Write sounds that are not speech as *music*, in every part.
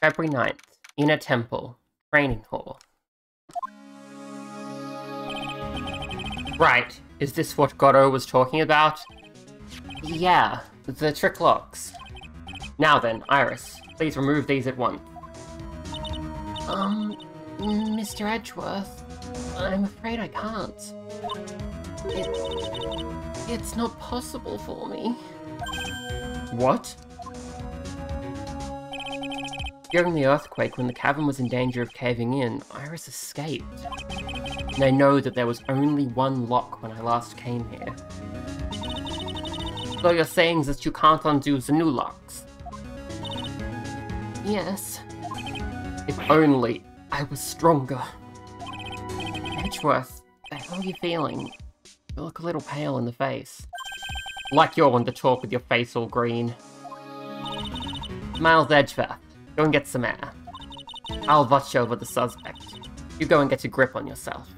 February 9th, Inner Temple, Training Hall. Right, is this what Godot was talking about? Yeah, the trick locks. Now then, Iris, please remove these at once. Um, Mr. Edgeworth, I'm afraid I can't. It, it's not possible for me. What? During the earthquake, when the cavern was in danger of caving in, Iris escaped. And I know that there was only one lock when I last came here. So you're saying that you can't undo the new locks? Yes. If only I was stronger. Edgeworth, how are you feeling? You look a little pale in the face. Like you're one to talk with your face all green. Miles Edgeworth, go and get some air. I'll watch over the suspect. You go and get a grip on yourself.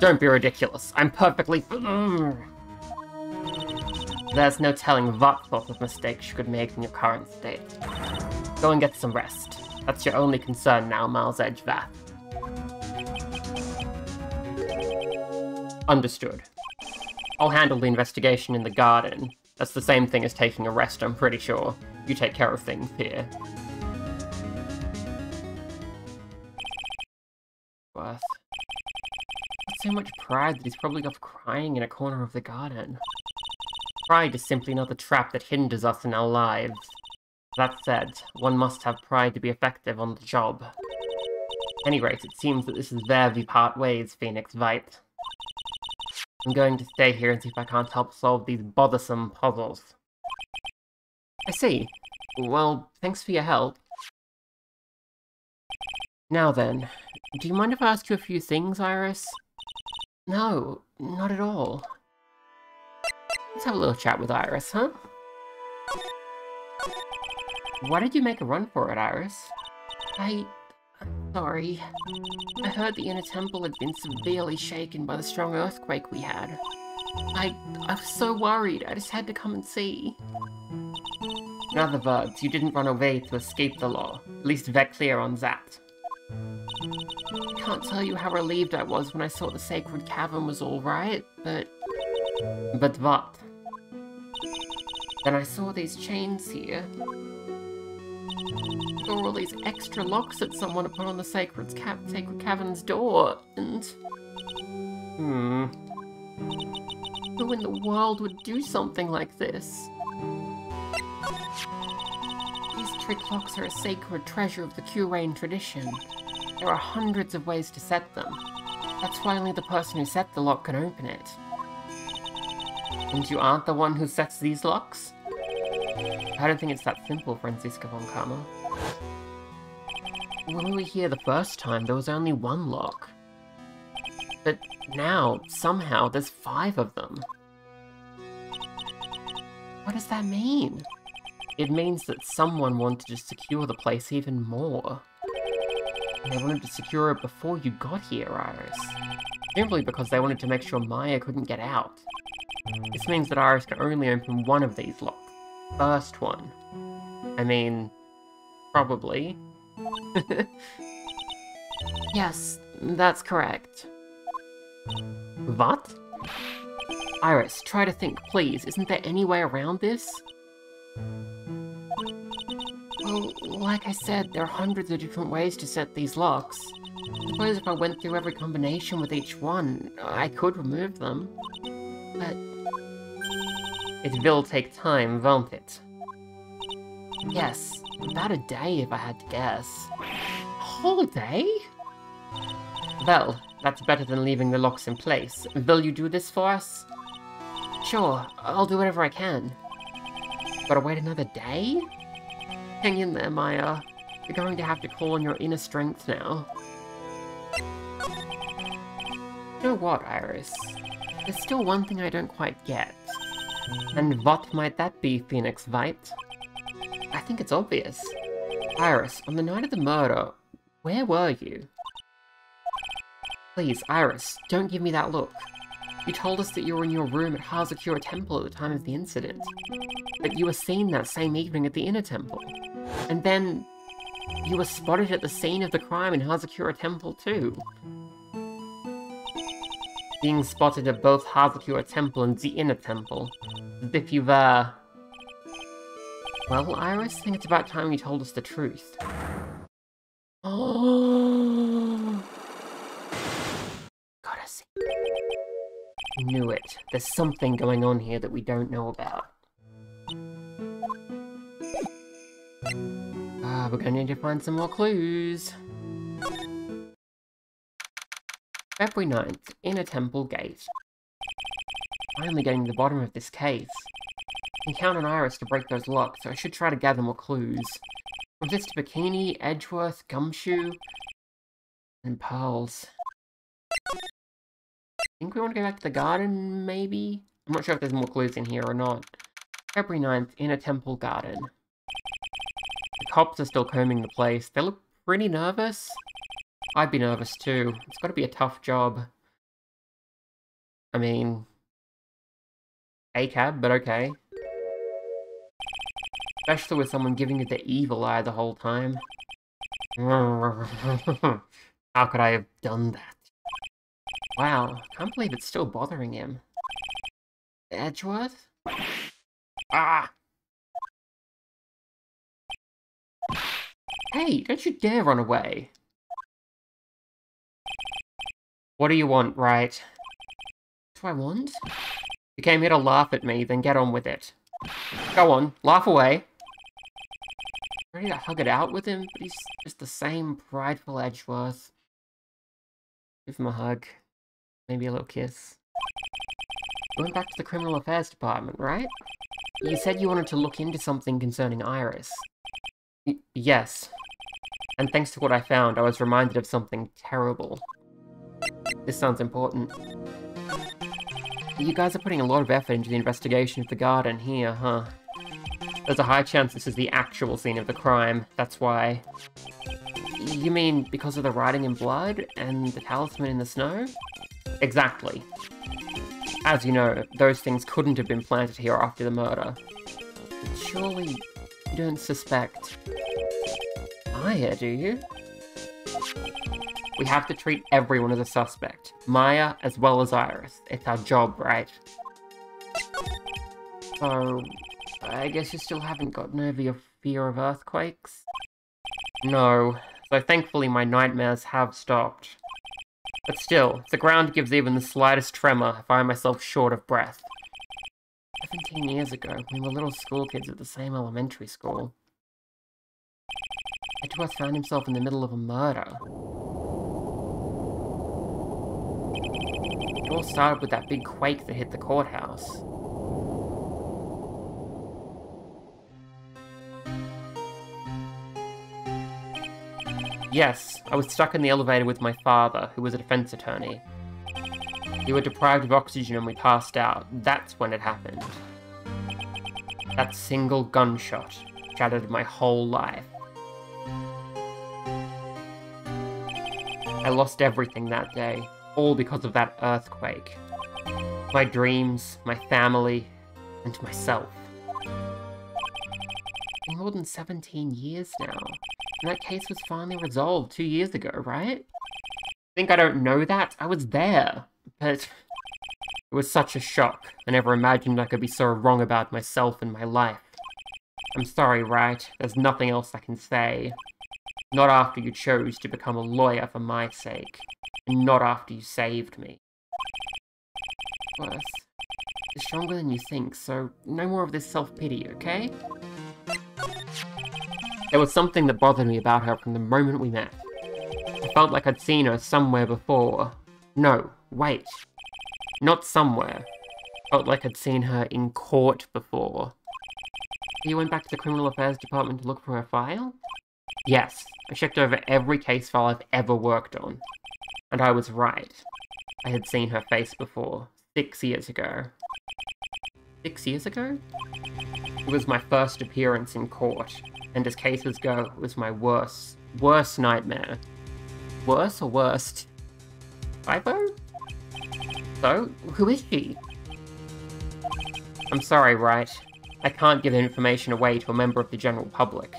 Don't be ridiculous. I'm perfectly... *clears throat* There's no telling what sort of mistakes you could make in your current state. Go and get some rest. That's your only concern now, Miles Edgeworth. Understood. I'll handle the investigation in the garden. That's the same thing as taking a rest, I'm pretty sure. You take care of things here. Worth. So much pride that he's probably off crying in a corner of the garden. Pride is simply another trap that hinders us in our lives. That said, one must have pride to be effective on the job. At any rate, it seems that this is where we part ways, Phoenix Wright. I'm going to stay here and see if I can't help solve these bothersome puzzles. I see. Well, thanks for your help. Now then, do you mind if I ask you a few things, Iris? No, not at all. Let's have a little chat with Iris, huh? Why did you make a run for it, Iris? I... I'm sorry. I heard the inner temple had been severely shaken by the strong earthquake we had. I... I was so worried, I just had to come and see. In other words, you didn't run away to escape the law. At least we're clear on that. I can't tell you how relieved I was when I saw the sacred cavern was alright, but... But what? Then I saw these chains here. Saw all these extra locks that someone had put on the sacred, ca sacred cavern's door, and... Hmm... Who in the world would do something like this? These trick locks are a sacred treasure of the Kurain tradition. There are hundreds of ways to set them. That's why only the person who set the lock can open it. And you aren't the one who sets these locks? I don't think it's that simple, Franziska von Karma. When we were here the first time, there was only one lock. But now, somehow, there's five of them. What does that mean? It means that someone wanted to secure the place even more. And they wanted to secure it before you got here, Iris. Simply because they wanted to make sure Maya couldn't get out. This means that Iris can only open one of these locks. First one. I mean, probably. *laughs* yes, that's correct. What? Iris, try to think, please. Isn't there any way around this? Well, like I said, there are hundreds of different ways to set these locks. Suppose if I went through every combination with each one, I could remove them. But... It will take time, won't it? Yes, about a day if I had to guess. Whole day? Well, that's better than leaving the locks in place. Will you do this for us? Sure, I'll do whatever I can. Gotta wait another day? Hang in there, Maya. You're going to have to call on your inner strength now. You know what, Iris? There's still one thing I don't quite get. And what might that be, Phoenix Wright? I think it's obvious. Iris, on the night of the murder, where were you? Please, Iris, don't give me that look. You told us that you were in your room at Hazakura Temple at the time of the incident. But you were seen that same evening at the Inner Temple. And then... You were spotted at the scene of the crime in Hazakura Temple too. Being spotted at both Hazakura Temple and the Inner Temple. As if you. Well, Iris, I think it's about time you told us the truth. Oh! *gasps* Gotta see. Knew it. There's something going on here that we don't know about. We're gonna need to find some more clues. February 9th, Inner Temple Gate. Finally getting to the bottom of this case. I can count on Iris to break those locks, so I should try to gather more clues. From this to Bikini, Edgeworth, Gumshoe, and Pearls. I think we want to go back to the garden, maybe? I'm not sure if there's more clues in here or not. February 9th, Inner Temple Garden. Cops are still combing the place. They look pretty nervous. I'd be nervous too. It's got to be a tough job. I mean... a cab, but okay. Especially with someone giving you the evil eye the whole time. *laughs* How could I have done that? Wow, can't believe it's still bothering him. Edgeworth? Ah! Hey, don't you dare run away! What do you want, right? What do I want? You came here to laugh at me, then get on with it. Go on, laugh away. Ready to hug it out with him, but he's just the same prideful Edgeworth. Give him a hug. Maybe a little kiss. Went back to the Criminal Affairs Department, right? You said you wanted to look into something concerning Iris. Yes. And thanks to what I found, I was reminded of something terrible. This sounds important. You guys are putting a lot of effort into the investigation of the garden here, huh? There's a high chance this is the actual scene of the crime, that's why. You mean because of the writing in blood and the talisman in the snow? Exactly. As you know, those things couldn't have been planted here after the murder. Surely you don't suspect Maya, do you? We have to treat everyone as a suspect. Maya as well as Iris. It's our job, right? So, I guess you still haven't gotten over your fear of earthquakes? No, so thankfully my nightmares have stopped. But still, if the ground gives even the slightest tremor, I find myself short of breath. 17 years ago, we were little school kids at the same elementary school. Edgeworth found himself in the middle of a murder. It all started with that big quake that hit the courthouse. Yes, I was stuck in the elevator with my father, who was a defense attorney. We were deprived of oxygen and we passed out. That's when it happened. That single gunshot shattered my whole life. I lost everything that day, all because of that earthquake. My dreams, my family, and myself. More than 17 years now. And that case was finally resolved two years ago, right? Think I don't know that? I was there. But it was such a shock. I never imagined I could be so wrong about myself and my life. I'm sorry, right? There's nothing else I can say. Not after you chose to become a lawyer for my sake. And not after you saved me. Worse. It's stronger than you think, so no more of this self-pity, okay? There was something that bothered me about her from the moment we met. I felt like I'd seen her somewhere before. No, wait. Not somewhere. Felt like I'd seen her in court before. You went back to the Criminal Affairs Department to look for her file? Yes, I checked over every case file I've ever worked on. And I was right. I had seen her face before, six years ago. Six years ago? It was my first appearance in court, and as cases go, it was my worst, worst nightmare. Worse or worst? Typo? So, who is she? I'm sorry, right? I can't give information away to a member of the general public.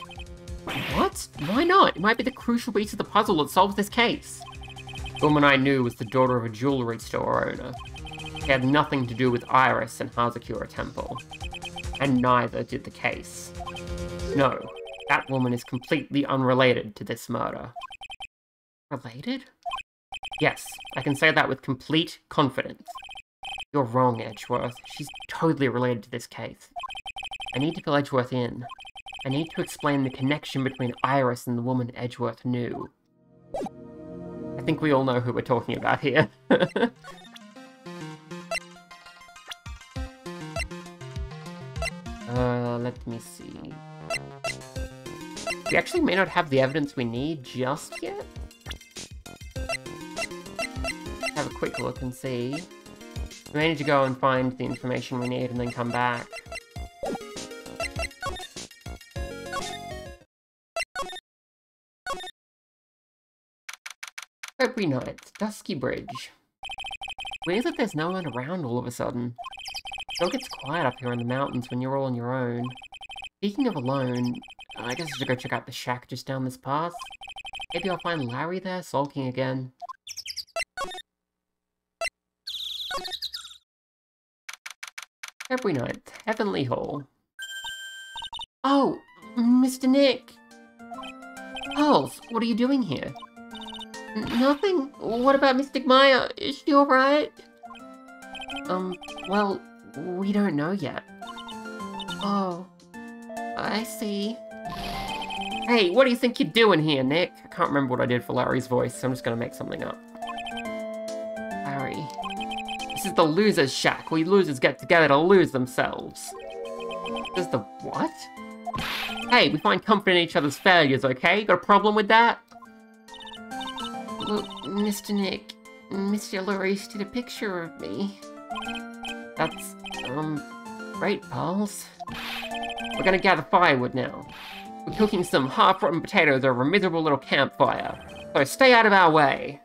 What? What? Why not? It might be the crucial piece of the puzzle that solves this case. The woman I knew was the daughter of a jewelry store owner. She had nothing to do with Iris and Hazakura Temple. And neither did the case. No, that woman is completely unrelated to this murder. Related? Yes, I can say that with complete confidence. You're wrong, Edgeworth. She's totally related to this case. I need to fill Edgeworth in. I need to explain the connection between Iris and the woman Edgeworth knew. I think we all know who we're talking about here. *laughs* uh, let me see. We actually may not have the evidence we need just yet. Quick look and see. We may need to go and find the information we need and then come back. February night, Dusky Bridge. Weird that there's no one around all of a sudden. It all gets quiet up here in the mountains when you're all on your own. Speaking of alone, I guess I should go check out the shack just down this path. Maybe I'll find Larry there, sulking again. Every night, Heavenly Hall. Oh, Mr. Nick! Pearls, what are you doing here? N nothing. What about Mystic Maya? Is she alright? Um, well, we don't know yet. Oh, I see. Hey, what do you think you're doing here, Nick? I can't remember what I did for Larry's voice, so I'm just gonna make something up. Is the loser's shack. We losers get together to lose themselves. Does the what? Hey, we find comfort in each other's failures, okay? Got a problem with that? Look, Mr. Nick, Mr. Larice did a picture of me. That's, um, great, pals. We're gonna gather firewood now. We're cooking some half-rotten potatoes over a miserable little campfire. So stay out of our way.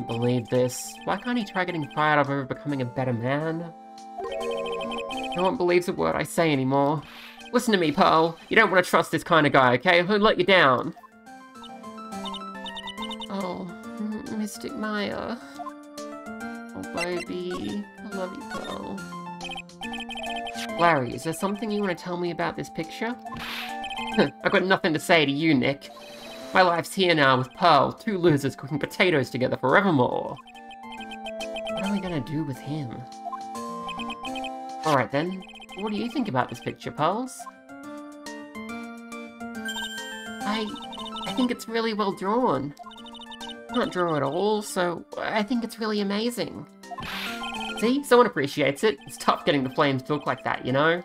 Don't believe this. Why can't he try getting fired up over becoming a better man? No one believes a word I say anymore. Listen to me, Pearl. You don't want to trust this kind of guy, okay? He'll let you down. Oh, Mystic Maya. Oh, baby. I love you, Pearl. Larry, is there something you want to tell me about this picture? *laughs* I've got nothing to say to you, Nick. My life's here now with Pearl, two losers cooking potatoes together forevermore. What are we gonna do with him? Alright then, what do you think about this picture, Pearls? I... I think it's really well drawn. Can't draw at all, so I think it's really amazing. See? Someone appreciates it. It's tough getting the flames to look like that, you know?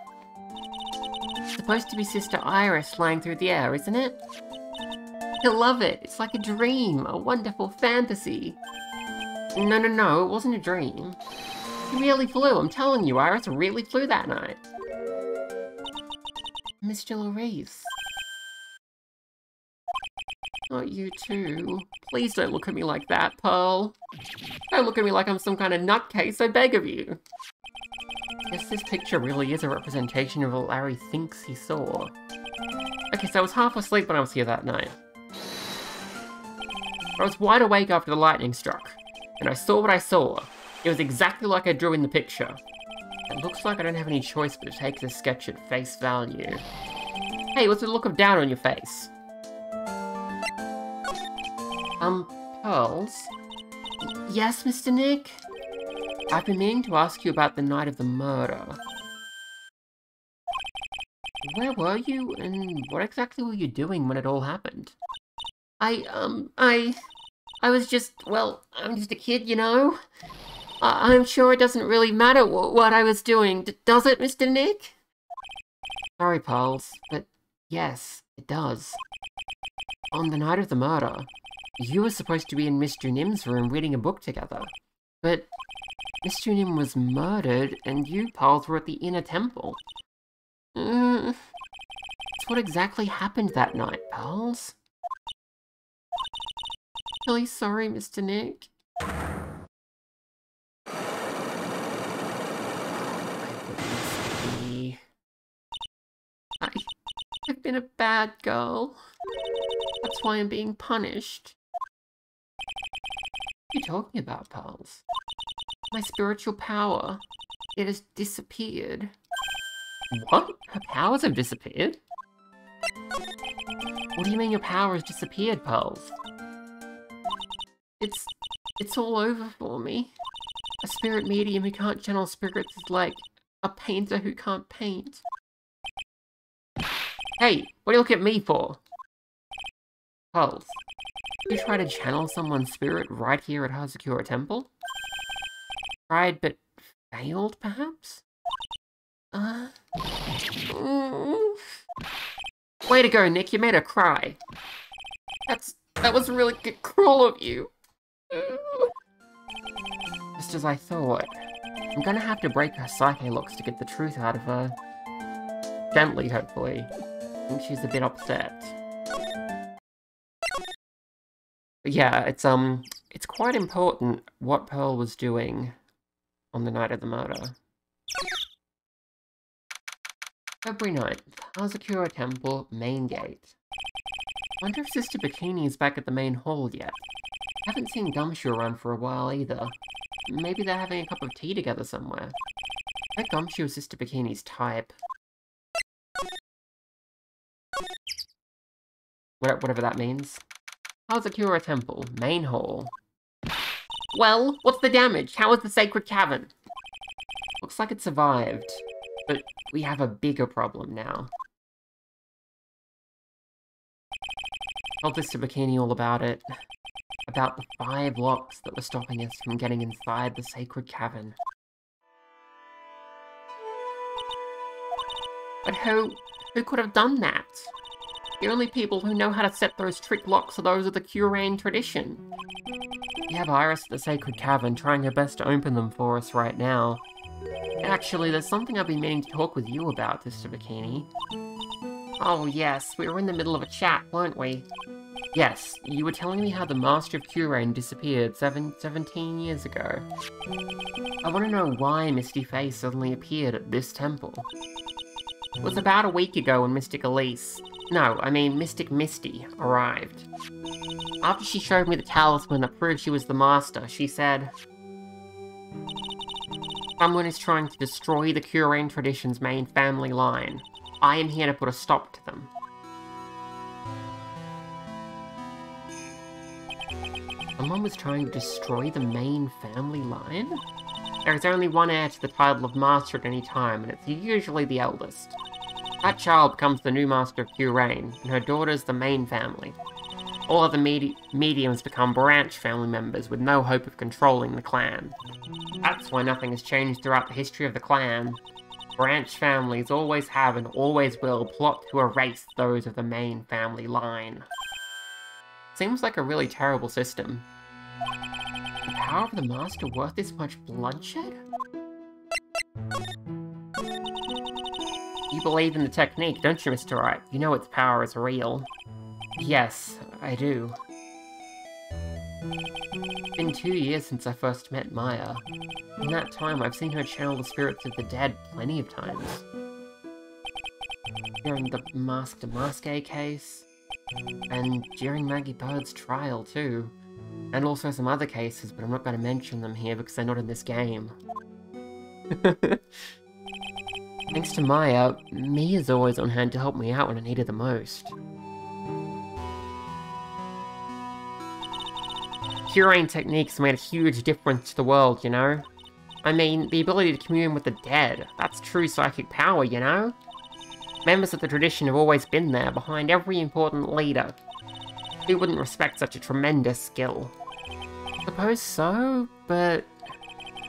It's supposed to be Sister Iris flying through the air, isn't it? He'll love it. It's like a dream, a wonderful fantasy. No, no, no, it wasn't a dream. He really flew, I'm telling you, Iris really flew that night. Mr. Larice. Not you too. Please don't look at me like that, Pearl. Don't look at me like I'm some kind of nutcase, I beg of you. Guess this picture really is a representation of what Larry thinks he saw. Okay, so I was half asleep when I was here that night. I was wide awake after the lightning struck, and I saw what I saw. It was exactly like I drew in the picture. It looks like I don't have any choice but to take this sketch at face value. Hey, what's the look of down on your face? Um, Pearls? Yes, Mr. Nick? I've been meaning to ask you about the night of the murder. Where were you, and what exactly were you doing when it all happened? I, um, I... I was just, well, I'm just a kid, you know? I I'm sure it doesn't really matter what I was doing, D does it, Mr. Nick? Sorry, Pearls, but yes, it does. On the night of the murder, you were supposed to be in Mr. Nim's room reading a book together. But Mr. Nim was murdered, and you, Pearls, were at the inner temple. Mm, what exactly happened that night, Pearls? Really sorry, Mr. Nick. I, I've been a bad girl. That's why I'm being punished. What are you talking about, Pearls? My spiritual power. It has disappeared. What? Her powers have disappeared? What do you mean your power has disappeared, Pearls? It's... it's all over for me. A spirit medium who can't channel spirits is like a painter who can't paint. Hey, what do you look at me for? Pearls. You try to channel someone's spirit right here at Hazakura Temple? Tried but failed, perhaps? Uh... Way to go, Nick, you made her cry. That's... that was really cruel of you. Just as I thought. I'm gonna have to break her psyche locks to get the truth out of her. Gently, hopefully. I think she's a bit upset. Yeah, it's um, it's quite important what Pearl was doing on the night of the murder. February 9th, Hazakura Temple, main gate. Wonder if Sister Bikini is back at the main hall yet. Haven't seen Gumshoe around for a while either. Maybe they're having a cup of tea together somewhere. Bet Gumshoe is Sister Bikini's type. Whatever that means. Hazakura Temple, main hall. Well, what's the damage? How is the sacred cavern? Looks like it survived, but we have a bigger problem now. Told Sister Bikini all about it. About the five locks that were stopping us from getting inside the sacred cavern. But who, who could have done that? The only people who know how to set those trick locks are those of the Kurain tradition. We have Iris at the Sacred Cavern trying her best to open them for us right now. Actually, there's something I've been meaning to talk with you about, Mr. Bikini. Oh yes, we were in the middle of a chat, weren't we? Yes, you were telling me how the Master of Kurain disappeared seven, 17 years ago. I want to know why Misty Fey suddenly appeared at this temple. It was about a week ago when Mystic Elise, no, I mean Mystic Misty, arrived. After she showed me the talisman that proved she was the Master, she said... Someone is trying to destroy the Kurain tradition's main family line. I am here to put a stop to them. Someone was trying to destroy the main family line? There is only one heir to the title of Master at any time, and it's usually the eldest. That child becomes the new master of Kurain, and her daughter is the main family. All other medi mediums become branch family members with no hope of controlling the clan. That's why nothing has changed throughout the history of the clan. Branch families always have and always will plot to erase those of the main family line. Seems like a really terrible system. The power of the Master worth this much bloodshed? You believe in the technique, don't you, Mr. Wright? You know its power is real. Yes, I do. It's been two years since I first met Maya. In that time, I've seen her channel the spirits of the dead plenty of times. During the Mask de Masque case, and during Maggey Byrde's trial, too. And also some other cases, but I'm not going to mention them here because they're not in this game. *laughs* Thanks to Maya, Mia's always on hand to help me out when I need it the most. Kurain techniques made a huge difference to the world, you know? I mean, the ability to commune with the dead, that's true psychic power, you know? Members of the tradition have always been there, behind every important leader. Who wouldn't respect such a tremendous skill? Suppose so, but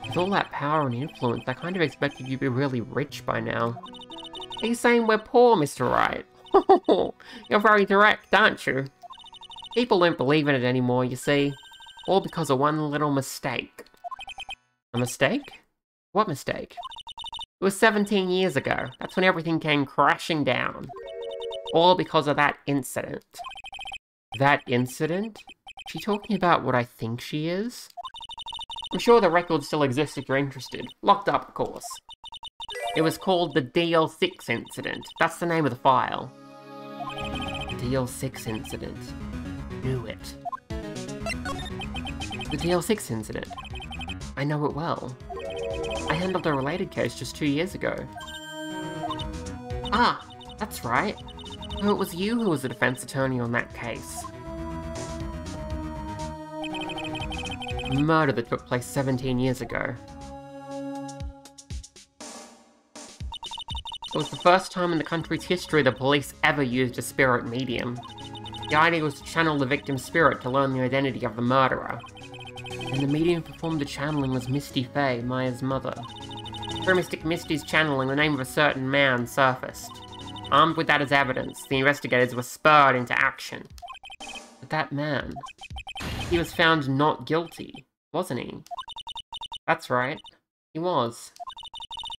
with all that power and influence, I kind of expected you to be really rich by now. Are you saying we're poor, Mr. Wright? *laughs* You're very direct, aren't you? People don't believe in it anymore, you see. All because of one little mistake. A mistake? What mistake? It was 17 years ago. That's when everything came crashing down. All because of that incident. That incident? She talking about what I think she is? I'm sure the record still exists if you're interested. Locked up, of course. It was called the DL6 incident. That's the name of the file. DL6 incident. Knew it. The DL6 incident. I know it well. I handled a related case just two years ago. Ah, that's right. Oh, it was you who was the defense attorney on that case. Murder that took place 17 years ago. It was the first time in the country's history the police ever used a spirit medium. The idea was to channel the victim's spirit to learn the identity of the murderer. And the medium performed the channeling was Misty Fey, Maya's mother. Through Mystic Misty's channeling, the name of a certain man surfaced. Armed with that as evidence, the investigators were spurred into action. But that man, he was found not guilty, wasn't he? That's right, he was.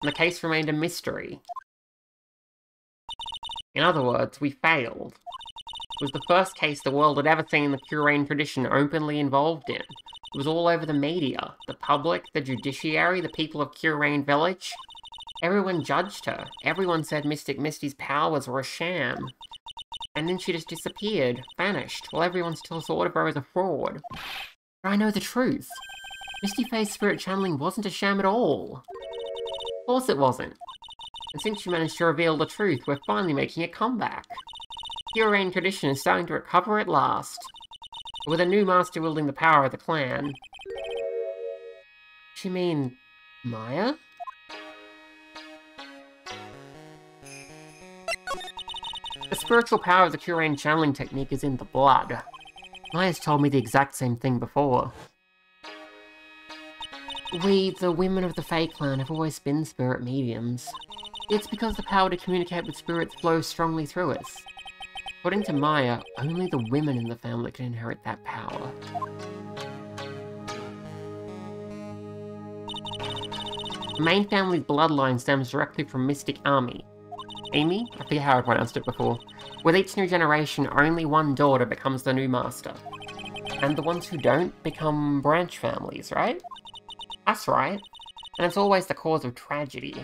And the case remained a mystery. In other words, we failed. It was the first case the world had ever seen the Kurain tradition openly involved in. It was all over the media, the public, the judiciary, the people of Kurain Village. Everyone judged her. Everyone said Mystic Misty's powers were a sham. And then she just disappeared, vanished, while everyone still thought of her as a fraud. But I know the truth. Misty Fey's spirit channeling wasn't a sham at all. Of course it wasn't. And since she managed to reveal the truth, we're finally making a comeback. Kurain tradition is starting to recover at last. With a new master wielding the power of the clan. You mean... Maya? The spiritual power of the Kurain channeling technique is in the blood. Maya's told me the exact same thing before. We, the women of the Fey clan, have always been spirit mediums. It's because the power to communicate with spirits flows strongly through us. According to Maya, only the women in the family can inherit that power. The main family's bloodline stems directly from Mystic Ami. Amy? I forget how I pronounced it before. With each new generation, only one daughter becomes the new master. And the ones who don't become branch families, right? That's right. And it's always the cause of tragedy.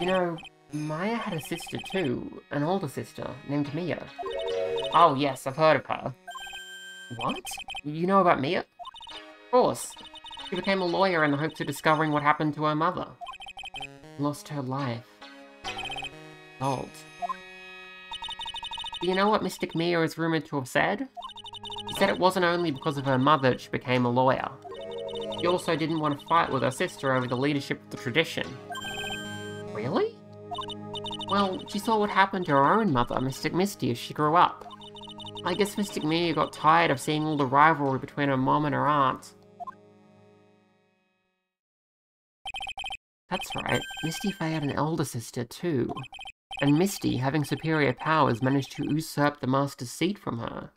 You know, Maya had a sister too, an older sister, named Mia. Oh yes, I've heard of her. What? You know about Mia? Of course. She became a lawyer in the hopes of discovering what happened to her mother. Lost her life. Salt. Do you know what Mystic Mia is rumoured to have said? She said it wasn't only because of her mother that she became a lawyer. She also didn't want to fight with her sister over the leadership of the tradition. Well, she saw what happened to her own mother, Mystic Misty, as she grew up. I guess Mystic Mia got tired of seeing all the rivalry between her mom and her aunt. That's right, Misty Fey had an elder sister too. And Misty, having superior powers, managed to usurp the Master's seat from her.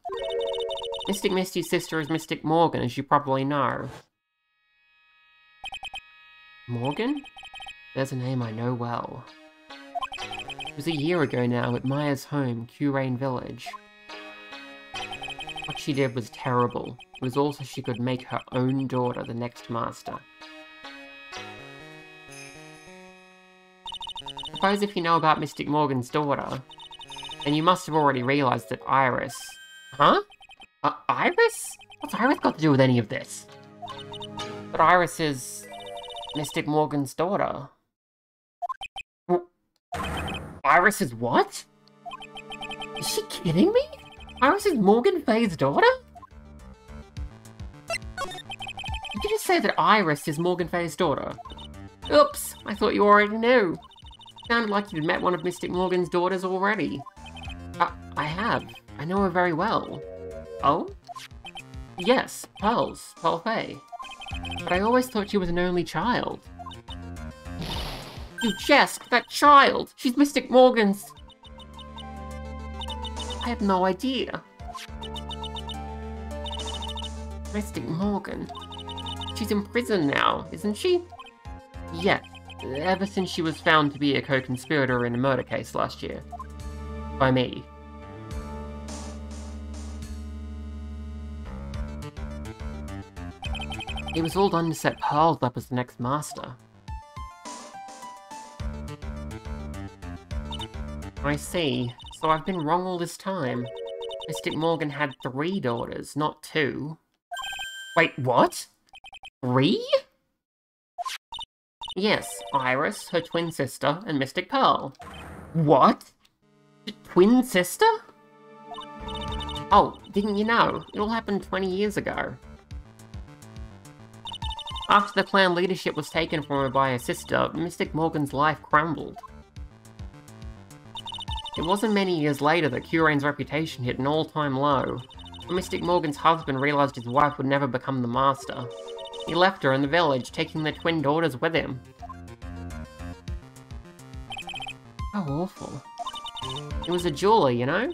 Mystic Misty's sister is Mystic Morgan, as you probably know. Morgan? There's a name I know well. It was a year ago now at Maya's home, Kurain Village. What she did was terrible. It was also she could make her own daughter the next master. Suppose if you know about Mystic Morgan's daughter, then you must have already realised that Iris... Huh? Uh, Iris? What's Iris got to do with any of this? But Iris is... Mystic Morgan's daughter. Iris is what? Is she kidding me? Iris is Morgan Fey's daughter? Did you just say that Iris is Morgan Fey's daughter? Oops, I thought you already knew. Sounded like you'd met one of Mystic Morgan's daughters already. Uh, I have. I know her very well. Oh? Yes, Pearls, Pearl Fey. But I always thought she was an only child. You jest! That child! She's Mystic Morgan's... I have no idea. Mystic Morgan. She's in prison now, isn't she? Yes, ever since she was found to be a co-conspirator in a murder case last year. By me. It was all done to set Pearls up as the next master. I see. So I've been wrong all this time. Mystic Morgan had three daughters, not two. Wait, what? Three? Yes, Iris, her twin sister, and Mystic Pearl. What? Twin sister? Oh, didn't you know? It all happened 20 years ago. After the clan leadership was taken from her by her sister, Mystic Morgan's life crumbled. It wasn't many years later that Kurain's reputation hit an all-time low. Mystic Morgan's husband realized his wife would never become the master. He left her in the village, taking their twin daughters with him. How awful. He was a jeweler, you know?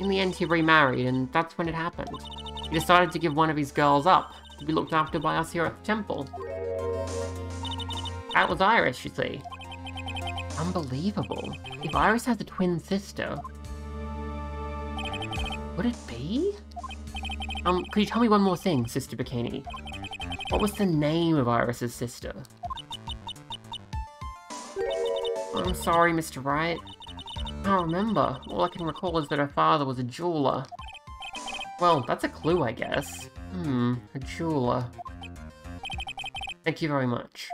In the end, he remarried, and that's when it happened. He decided to give one of his girls up, to be looked after by us here at the temple. That was Iris, you see. Unbelievable. If Iris has a twin sister... Would it be? Um, could you tell me one more thing, Sister Bikini? What was the name of Iris's sister? I'm sorry, Mr. Wright. I don't remember. All I can recall is that her father was a jeweler. Well, that's a clue, I guess. Hmm, a jeweler. Thank you very much.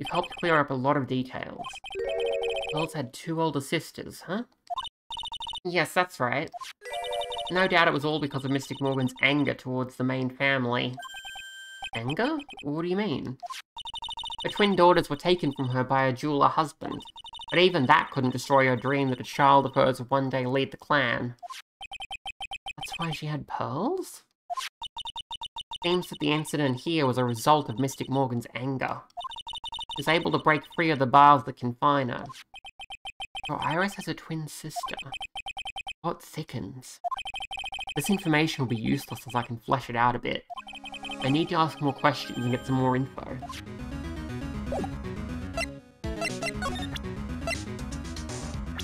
You've helped clear up a lot of details. Pearls had two older sisters, huh? Yes, that's right. No doubt it was all because of Mystic Morgan's anger towards the main family. Anger? What do you mean? Her twin daughters were taken from her by a jeweler husband, but even that couldn't destroy her dream that a child of hers would one day lead the clan. That's why she had pearls? Seems that the incident here was a result of Mystic Morgan's anger. Was able to break free of the bars that confine her. So Iris has a twin sister. What thickens? This information will be useless as I can flesh it out a bit. I need to ask more questions and get some more info.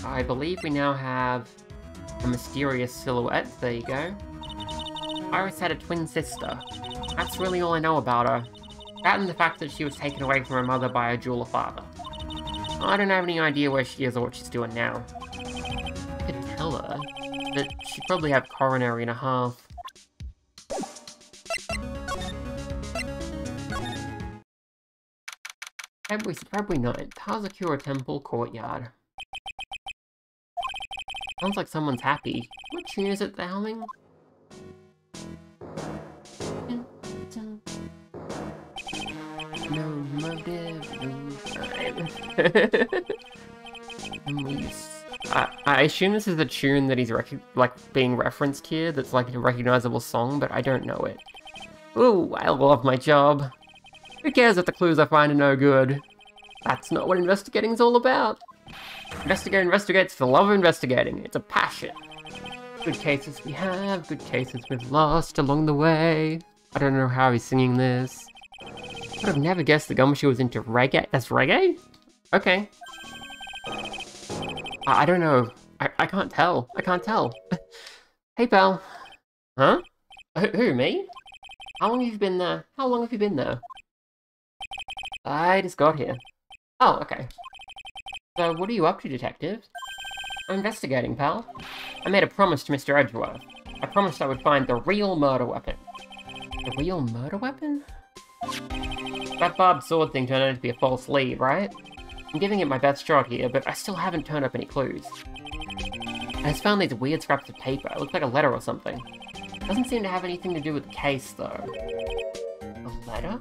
I believe we now have a mysterious silhouette. There you go. Iris had a twin sister. That's really all I know about her. That and the fact that she was taken away from her mother by her jeweler father. I don't have any idea where she is or what she's doing now. I could tell her, but she'd probably have coronary and a half. Probably, probably not. Hazakura Temple Courtyard. Sounds like someone's happy. What tune is it they're humming? I, I assume this is the tune that he's like being referenced here, that's like a recognizable song, but I don't know it. Ooh, I love my job. Who cares if the clues I find are no good? That's not what investigating's all about. Investigate investigates for the love of investigating. It's a passion. Good cases we have, good cases we've lost along the way. I don't know how he's singing this. Would have never guessed the Gumshoe was into reggae. That's reggae? Okay. I, I don't know. I, I can't tell. I can't tell. *laughs* hey, pal. Huh? Who, who, me? How long have you been there? How long have you been there? I just got here. Oh, okay. So, what are you up to, detective? I'm investigating, pal. I made a promise to Mr. Edgeworth. I promised I would find the real murder weapon. The real murder weapon? That barbed sword thing turned out to be a false lead, right? I'm giving it my best shot here, but I still haven't turned up any clues. I just found these weird scraps of paper. It looks like a letter or something. Doesn't seem to have anything to do with the case, though. A letter?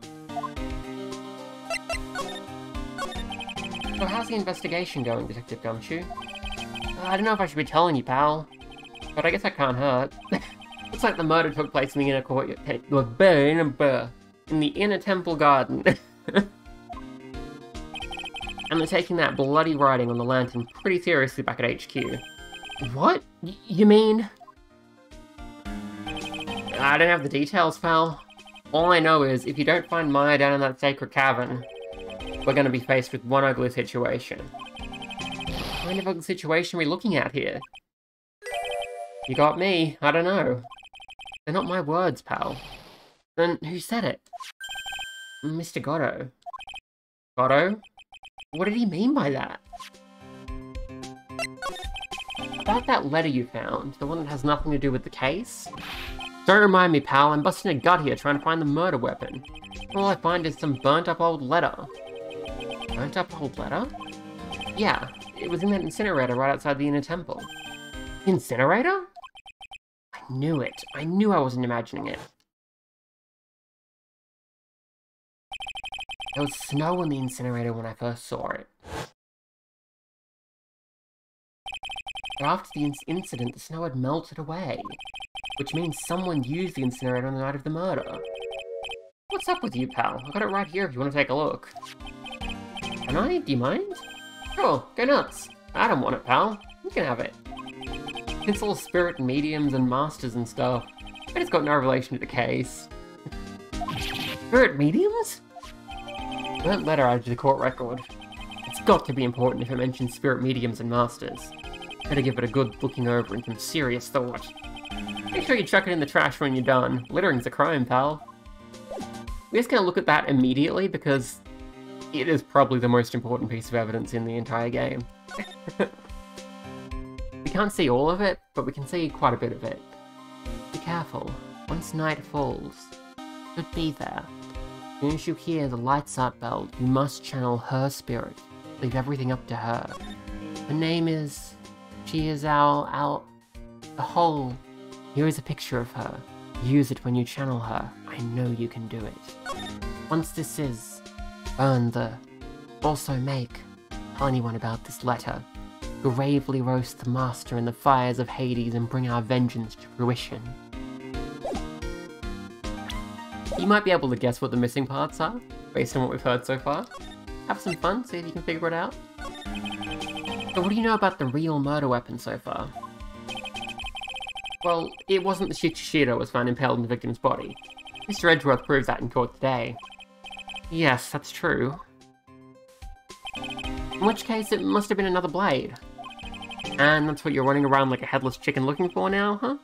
So how's the investigation going, Detective Gumshoe? Uh, I don't know if I should be telling you, pal. But I guess I can't hurt. *laughs* Looks like the murder took place in the inner courtyard. In the inner temple garden. *laughs* and they're taking that bloody writing on the lantern pretty seriously back at HQ. What? Y you mean? I don't have the details, pal. All I know is, if you don't find Maya down in that sacred cavern, we're to be faced with one ugly situation. What kind of ugly situation are we looking at here? You got me. I don't know. They're not my words, pal. Then who said it? Mr. Godot. Godot? What did he mean by that? About that letter you found, the one that has nothing to do with the case? Don't remind me, pal, I'm busting a gut here trying to find the murder weapon. All I find is some burnt up old letter. Burnt up old letter? Yeah, it was in that incinerator right outside the inner temple. Incinerator? I knew it. I knew I wasn't imagining it. There was snow in the incinerator when I first saw it. But after the incident, the snow had melted away, which means someone used the incinerator on the night of the murder. What's up with you, pal? I've got it right here if you want to take a look. Can I? Do you mind? Sure, go nuts. I don't want it, pal. You can have it. It's all spirit mediums and masters and stuff. But it's got no relation to the case. *laughs* spirit mediums? Burnt letter added to the court record. It's got to be important if it mentions spirit mediums and masters. Better give it a good looking over and some serious thought. Make sure you chuck it in the trash when you're done. Littering's a crime, pal. We're just gonna look at that immediately because it is probably the most important piece of evidence in the entire game. *laughs* we can't see all of it, but we can see quite a bit of it. Be careful. Once night falls, could be there. As you hear the lights out bell, you must channel her spirit. Leave everything up to her. Her name is... She is our... our... the whole... Here is a picture of her. Use it when you channel her. I know you can do it. Once this is... Burn the... Also make... Tell anyone about this letter. Gravely roast the Master in the fires of Hades and bring our vengeance to fruition. You might be able to guess what the missing parts are, based on what we've heard so far. Have some fun, see if you can figure it out. So what do you know about the real murder weapon so far? Well, it wasn't the Shichishito that was found impaled in the victim's body. Mr. Edgeworth proved that in court today. Yes, that's true. In which case, it must have been another blade. And that's what you're running around like a headless chicken looking for now, huh?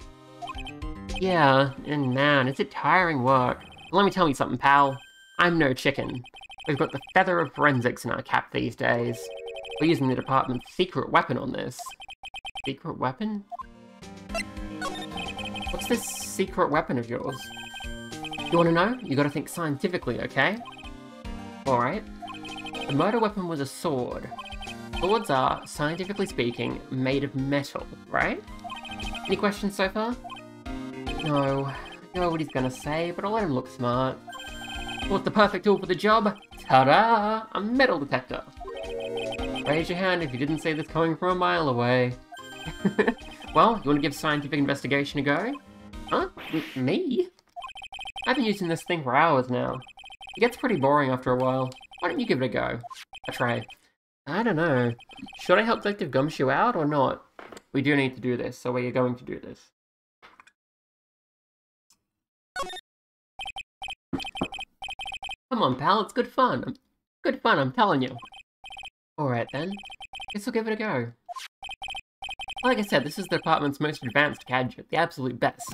Yeah, and man, is it tiring work. Let me tell you something, pal. I'm no chicken. We've got the feather of forensics in our cap these days. We're using the department's secret weapon on this. Secret weapon? What's this secret weapon of yours? You wanna know? You gotta think scientifically, okay? Alright. The murder weapon was a sword. Swords are, scientifically speaking, made of metal, right? Any questions so far? No. Know what he's gonna say, but I'll let him look smart. What's the perfect tool for the job? Ta-da! A metal detector! Raise your hand if you didn't see this coming from a mile away. *laughs* well, you want to give scientific investigation a go? Huh? M me? I've been using this thing for hours now. It gets pretty boring after a while. Why don't you give it a go? A try. I don't know. Should I help Detective Gumshoe out or not? We do need to do this, so we are going to do this. Come on, pal, it's good fun. Good fun, I'm telling you. Alright then. Guess we'll give it a go. Like I said, this is the department's most advanced gadget, the absolute best.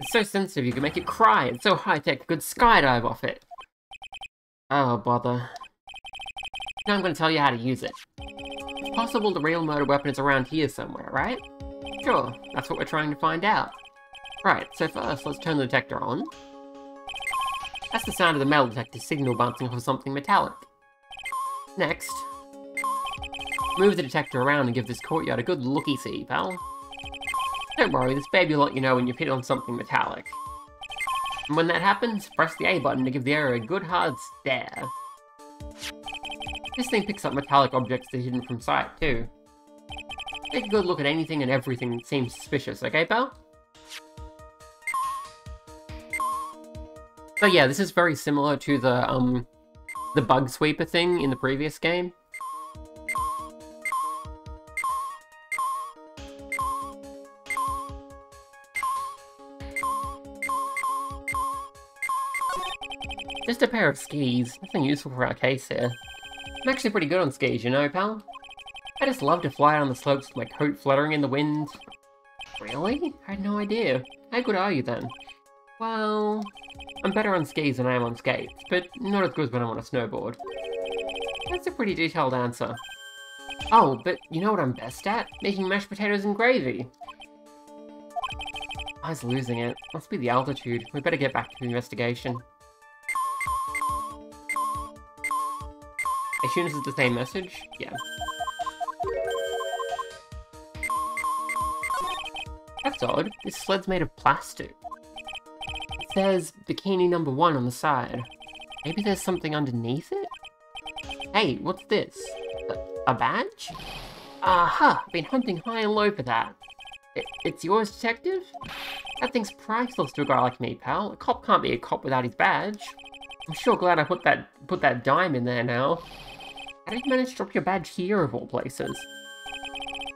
It's so sensitive you can make it cry, it's so high-tech you could skydive off it. Oh, bother. Now I'm to tell you how to use it. It's possible the real murder weapon is around here somewhere, right? Sure, that's what we're trying to find out. Right, so first, let's turn the detector on. That's the sound of the metal detector signal bouncing off of something metallic. Next, move the detector around and give this courtyard a good looky-see, pal. Don't worry, this baby will let you know when you've hit on something metallic. And when that happens, press the A button to give the area a good hard stare. This thing picks up metallic objects that are hidden from sight, too. Take a good look at anything and everything that seems suspicious, okay, pal? So yeah, this is very similar to the, um, the bug sweeper thing in the previous game. Just a pair of skis, nothing useful for our case here. I'm actually pretty good on skis, you know, pal? I just love to fly on the slopes with my coat fluttering in the wind. Really? I had no idea. How good are you then? Well, I'm better on skis than I am on skates, but not as good as when I'm on a snowboard. That's a pretty detailed answer. Oh, but you know what I'm best at? Making mashed potatoes and gravy. I was losing it. Must be the altitude. We better get back to the investigation. As soon as it's the same message? Yeah. That's odd. This sled's made of plastic. Says bikini number one on the side. Maybe there's something underneath it? Hey, what's this? A, a badge? Aha! I've been hunting high and low for that. It, it's yours, detective? That thing's priceless to a guy like me, pal. A cop can't be a cop without his badge. I'm sure glad I put that put that dime in there now. How did you manage to drop your badge here, of all places?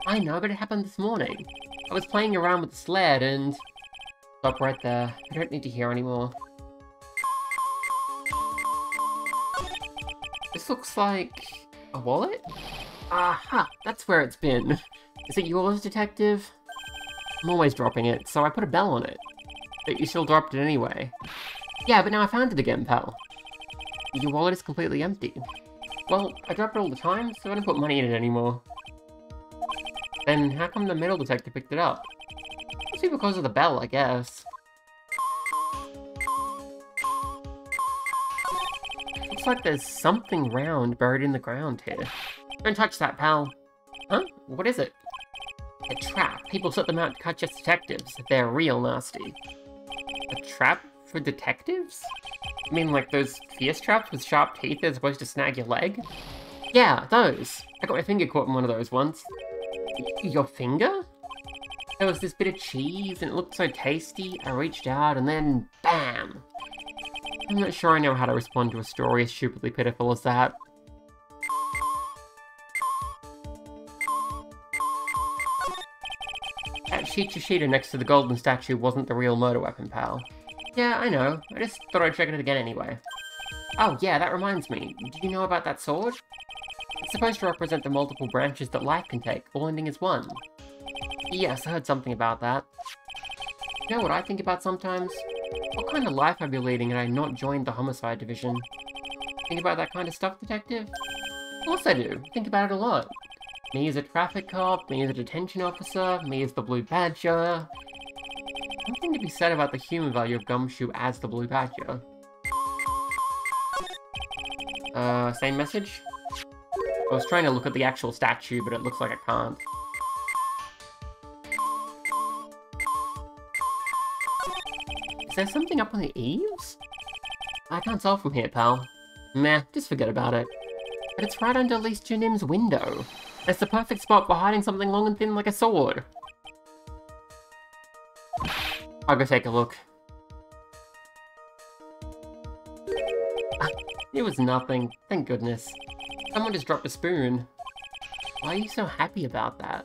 I know, but it happened this morning. I was playing around with the sled and... Stop right there. I don't need to hear anymore. This looks like... a wallet? Aha! That's where it's been. Is it yours, detective? I'm always dropping it, so I put a bell on it. But you still dropped it anyway. Yeah, but now I found it again, pal. Your wallet is completely empty. Well, I drop it all the time, so I don't put money in it anymore. Then how come the metal detector picked it up? Be because of the bell, I guess. Looks like there's something round buried in the ground here. Don't touch that, pal. Huh? What is it? A trap. People set them out to catch us detectives. They're real nasty. A trap for detectives? I mean, like those fierce traps with sharp teeth that are supposed to snag your leg? Yeah, those. I got my finger caught in one of those once. Your finger? There was this bit of cheese and it looked so tasty. I reached out and then BAM! I'm not sure I know how to respond to a story as stupidly pitiful as that. That Shichishito next to the golden statue wasn't the real murder weapon, pal. Yeah, I know. I just thought I'd check it again anyway. Oh yeah, that reminds me. Did you know about that sword? It's supposed to represent the multiple branches that life can take, all ending as one. Yes, I heard something about that. You know what I think about sometimes? What kind of life I'd be leading had I not joined the homicide division? Think about that kind of stuff, detective? Of course I do. Think about it a lot. Me as a traffic cop, me as a detention officer, me as the Blue Badger. Something to be said about the human value of Gumshoe as the Blue Badger. Uh, same message? I was trying to look at the actual statue, but it looks like I can't. There something up on the eaves? I can't tell from here, pal. Meh, just forget about it. But it's right under Elise Deauxnim's window. It's the perfect spot for hiding something long and thin like a sword. I'll go take a look. It was nothing, thank goodness. Someone just dropped a spoon. Why are you so happy about that?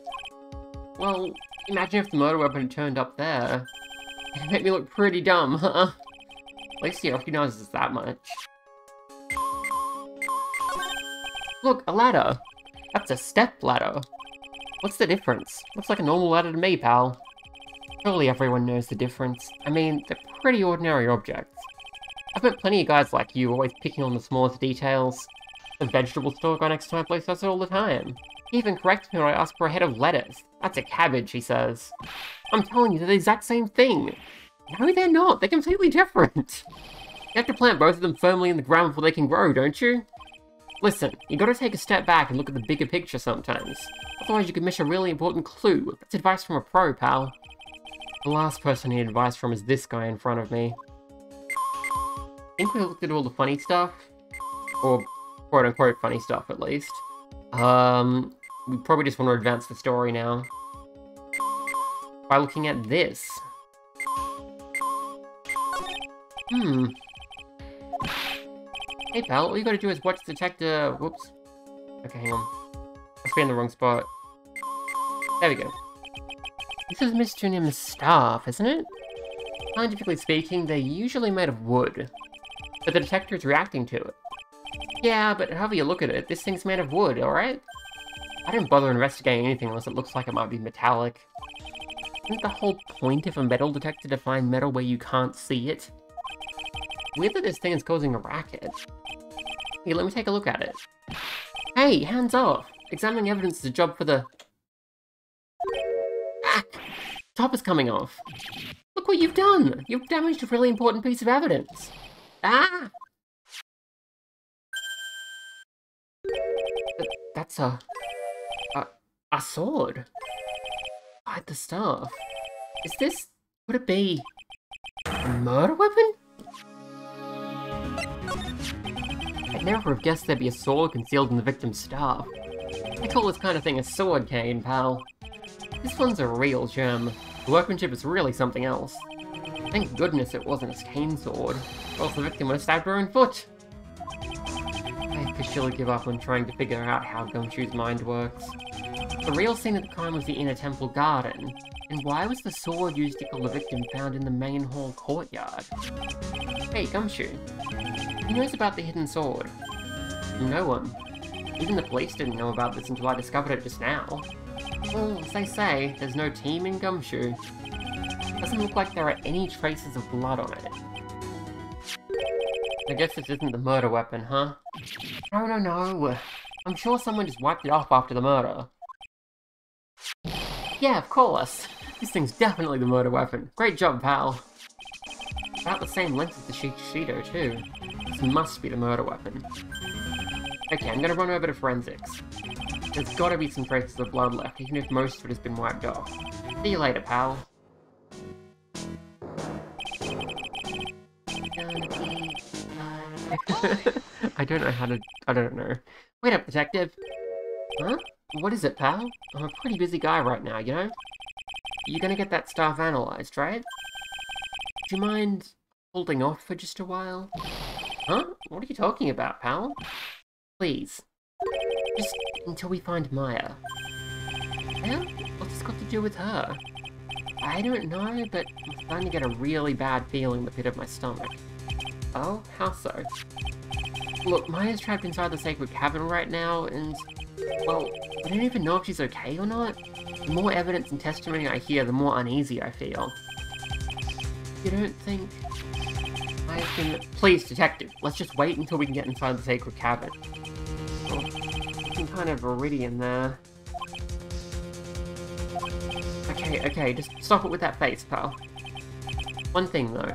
Well, imagine if the murder weapon turned up there. It'd make me look pretty dumb, huh? At least he recognizes that much. Look, a ladder! That's a step ladder! What's the difference? Looks like a normal ladder to me, pal. Surely everyone knows the difference. I mean, they're pretty ordinary objects. I've met plenty of guys like you always picking on the smallest details. The vegetable store guy next to my place does it all the time. He even corrects me when I ask for a head of lettuce. That's a cabbage, he says. I'm telling you, they're the exact same thing. No, they're not. They're completely different. You have to plant both of them firmly in the ground before they can grow, don't you? Listen, you gotta take a step back and look at the bigger picture sometimes. Otherwise you could miss a really important clue. That's advice from a pro, pal. The last person I need advice from is this guy in front of me. I think we looked at all the funny stuff. Or quote-unquote funny stuff, at least. Um, we probably just want to advance the story now. By looking at this. Hmm. Hey pal, all you gotta do is watch the detector... Whoops. Okay, hang on. Must be in the wrong spot. There we go. This is Mr. Nim's staff, isn't it? Scientifically speaking, they're usually made of wood. But the detector is reacting to it. Yeah, but however you look at it, this thing's made of wood, alright? I didn't bother investigating anything unless it looks like it might be metallic. Isn't the whole point of a metal detector to find metal where you can't see it? Weird that this thing is causing a racket. Here, let me take a look at it. Hey, hands off! examining evidence is a job for the... Ah! Top is coming off. Look what you've done! You've damaged a really important piece of evidence. Ah! That's a... a... sword. Hide the staff. Is this... would it be... a murder weapon? I'd never have guessed there'd be a sword concealed in the victim's staff. I call this kind of thing a sword cane, pal. This one's a real gem. The workmanship is really something else. Thank goodness it wasn't a cane sword, or else the victim would have stabbed her own foot. I officially give up on trying to figure out how Gumshoe's mind works. The real scene of the crime was the inner temple garden, and why was the sword used to kill the victim found in the main hall courtyard? Hey, Gumshoe. Who knows about the hidden sword? No one. Even the police didn't know about this until I discovered it just now. Well, as they say, there's no team in Gumshoe. Doesn't look like there are any traces of blood on it. I guess this isn't the murder weapon, huh? No, no, no. I'm sure someone just wiped it off after the murder. Yeah, of course. This thing's definitely the murder weapon. Great job, pal. About the same length as the Shichido, too. This must be the murder weapon. Okay, I'm gonna run over to forensics. There's gotta be some traces of blood left, even if most of it has been wiped off. See you later, pal. *laughs* I don't know how to... I don't know. Wait up, detective. Huh? What is it, pal? I'm a pretty busy guy right now, you know? You're gonna get that stuff analyzed, right? Do you mind holding off for just a while? Huh? What are you talking about, pal? Please. Just until we find Maya. Yeah? What's this got to do with her? I don't know, but I'm starting to get a really bad feeling in the pit of my stomach. Oh? How so? Look, Maya's trapped inside the sacred cavern right now, and... Well, I don't even know if she's okay or not. The more evidence and testimony I hear, the more uneasy I feel. You don't think... I can... Please, detective, let's just wait until we can get inside the sacred cavern. Oh, some kind of iridium there. Okay, okay, just stop it with that face, pal. One thing, though.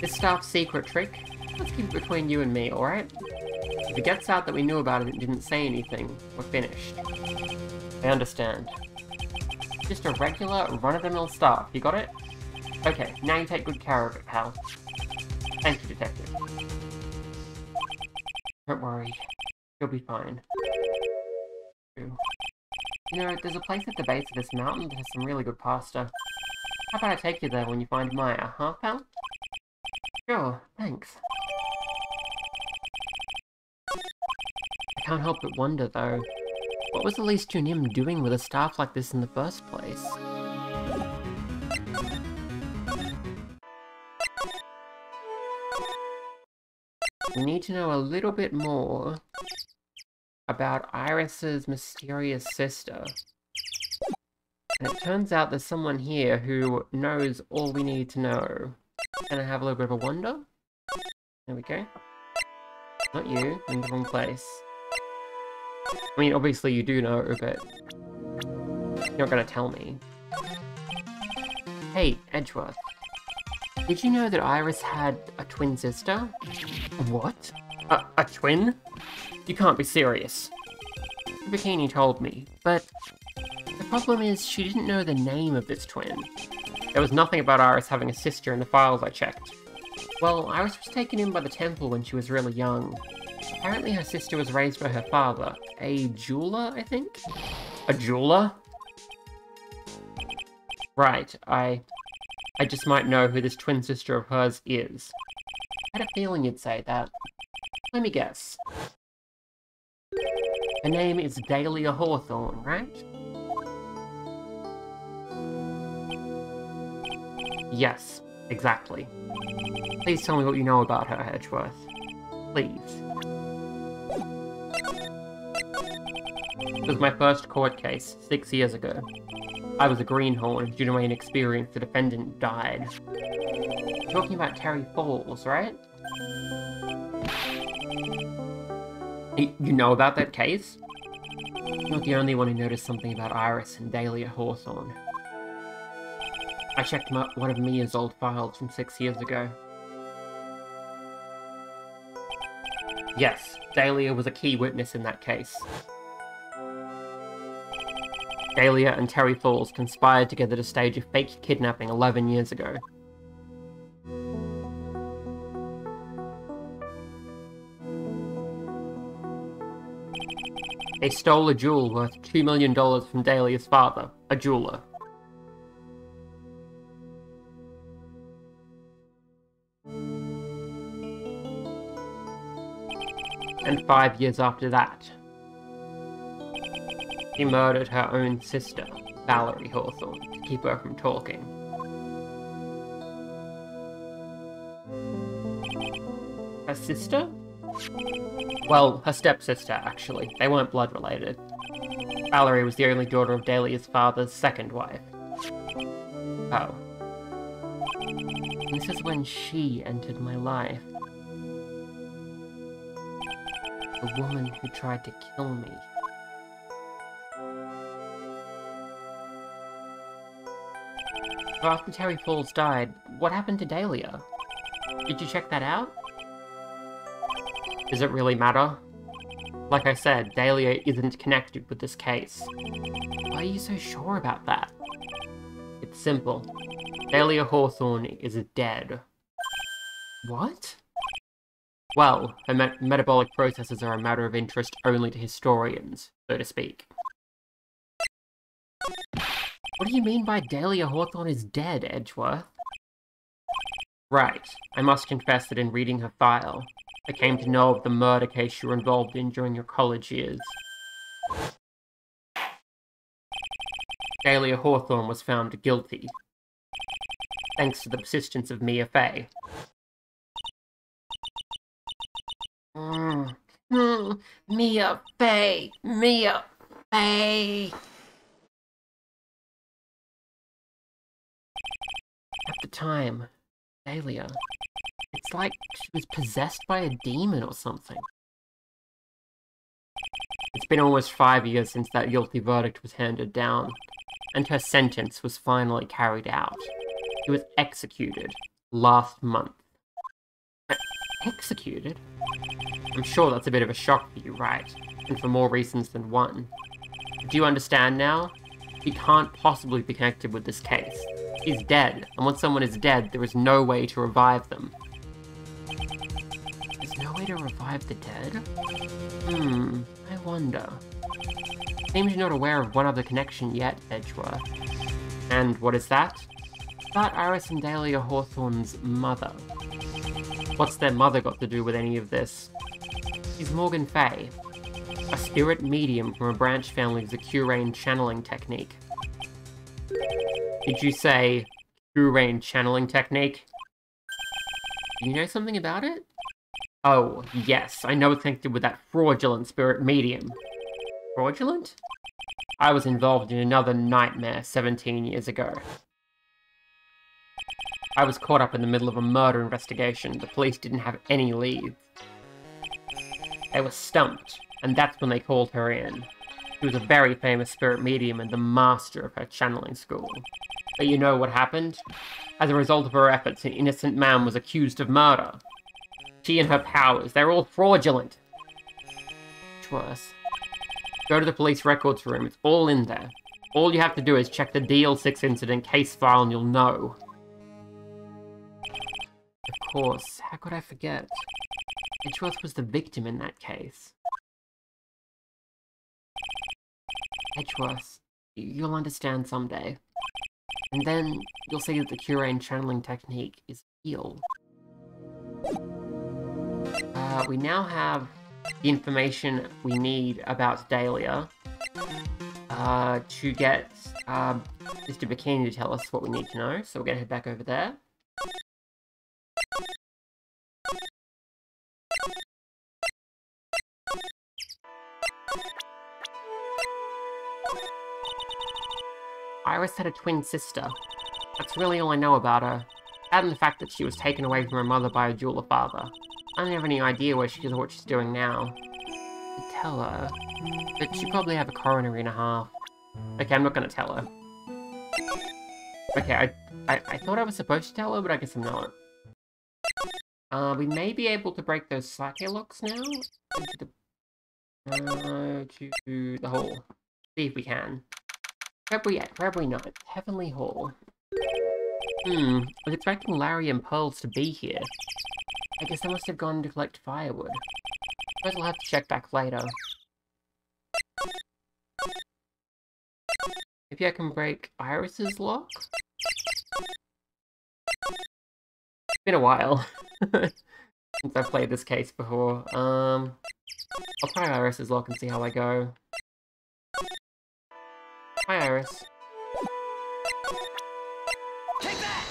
This staff's secret trick, let's keep it between you and me, alright? If it gets out that we knew about it and didn't say anything, we're finished. I understand. Just a regular, run-of-the-mill staff, you got it? Okay, now you take good care of it, pal. Thank you, Detective. Don't worry. You'll be fine. You know, there's a place at the base of this mountain that has some really good pasta. How about I take you there when you find Maya, huh, pal? Sure, thanks. Can't help but wonder, though, what was Elise Deauxnim doing with a staff like this in the first place? We need to know a little bit more about Iris's mysterious sister. And it turns out there's someone here who knows all we need to know. Can I have a little bit of a wonder? There we go. Not you, in the wrong place. I mean, obviously you do know, but you're not gonna tell me. Hey, Edgeworth. Did you know that Iris had a twin sister? What? A, a twin? You can't be serious. Bikini told me, but the problem is she didn't know the name of this twin. There was nothing about Iris having a sister in the files I checked. Well, Iris was taken in by the temple when she was really young, Apparently her sister was raised by her father, a jeweler, I think? A jeweler? Right, I... I just might know who this twin sister of hers is. I had a feeling you'd say that. Let me guess. Her name is Dahlia Hawthorne, right? Yes, exactly. Please tell me what you know about her, Edgeworth. Please. It was my first court case, six years ago. I was a greenhorn. Due to my inexperience, the defendant died. talking about Terry Fawles, right? You know about that case? You're not the only one who noticed something about Iris and Dahlia Hawthorne. I checked one of Mia's old files from six years ago. Yes, Dahlia was a key witness in that case. Dahlia and Terry Fawles conspired together to stage a fake kidnapping 11 years ago. They stole a jewel worth $2 million from Dahlia's father, a jeweler. And five years after that, he murdered her own sister, Valerie Hawthorne, to keep her from talking. Her sister? Well, her stepsister, actually. They weren't blood related. Valerie was the only daughter of Dahlia's father's second wife. Oh. This is when she entered my life. The woman who tried to kill me. After Terry Fawles died, what happened to Dahlia? Did you check that out? Does it really matter? Like I said, Dahlia isn't connected with this case. Why are you so sure about that? It's simple. Dahlia Hawthorne is dead. What? Well, her me metabolic processes are a matter of interest only to historians, so to speak. What do you mean by Dahlia Hawthorne is dead, Edgeworth? Right. I must confess that in reading her file, I came to know of the murder case you were involved in during your college years. Dahlia Hawthorne was found guilty, thanks to the persistence of Mia Fey. Mm. Mm. Mia Fey! Mia Fey! At the time, Dahlia, it's like she was possessed by a demon or something. It's been almost five years since that guilty verdict was handed down, and her sentence was finally carried out. She was executed last month. Uh, executed? I'm sure that's a bit of a shock for you, right? And for more reasons than one. Do you understand now? He can't possibly be connected with this case. He's dead, and once someone is dead, there is no way to revive them. There's no way to revive the dead? Hmm, I wonder. Seems you're not aware of one other connection yet, Edgeworth. And what is that? About Iris and Dahlia Hawthorne's mother. What's their mother got to do with any of this? She's Morgan Fey, a spirit medium from a branch family of the Kurain channeling technique. Did you say Kurain channeling technique? Do you know something about it? Oh, yes, I know it's connected with that fraudulent spirit medium. Fraudulent? I was involved in another nightmare 17 years ago. I was caught up in the middle of a murder investigation. The police didn't have any leads. They were stumped, and that's when they called her in. She was a very famous spirit medium and the master of her channeling school. But you know what happened? As a result of her efforts, an innocent man was accused of murder. She and her powers, they're all fraudulent. Much worse. Go to the police records room, it's all in there. All you have to do is check the DL6 incident case file and you'll know. Of course, how could I forget? Edgeworth was the victim in that case. Edgeworth, you'll understand someday. And then you'll see that the Kurain channeling technique is real. Uh, we now have the information we need about Dahlia uh, to get uh, Mr. Bikini to tell us what we need to know. So we're going to head back over there. Iris had a twin sister. That's really all I know about her. That and the fact that she was taken away from her mother by her jeweler father. I don't have any idea where she is or what she's doing now. To tell her. But she probably have a coronary and a half. Okay, I'm not gonna tell her. Okay, I, I, I thought I was supposed to tell her, but I guess I'm not. Uh, we may be able to break those Psyche-Locks now. Uh, to the hole. See if we can. February, February 9th, Heavenly Hall. Hmm, I was expecting Larry and Pearls to be here. I guess they must have gone to collect firewood. But I'll have to check back later. Maybe I can break Iris's lock? It's been a while *laughs* since I've played this case before. Um, I'll try Iris's lock and see how I go. Hi, Iris. Take that!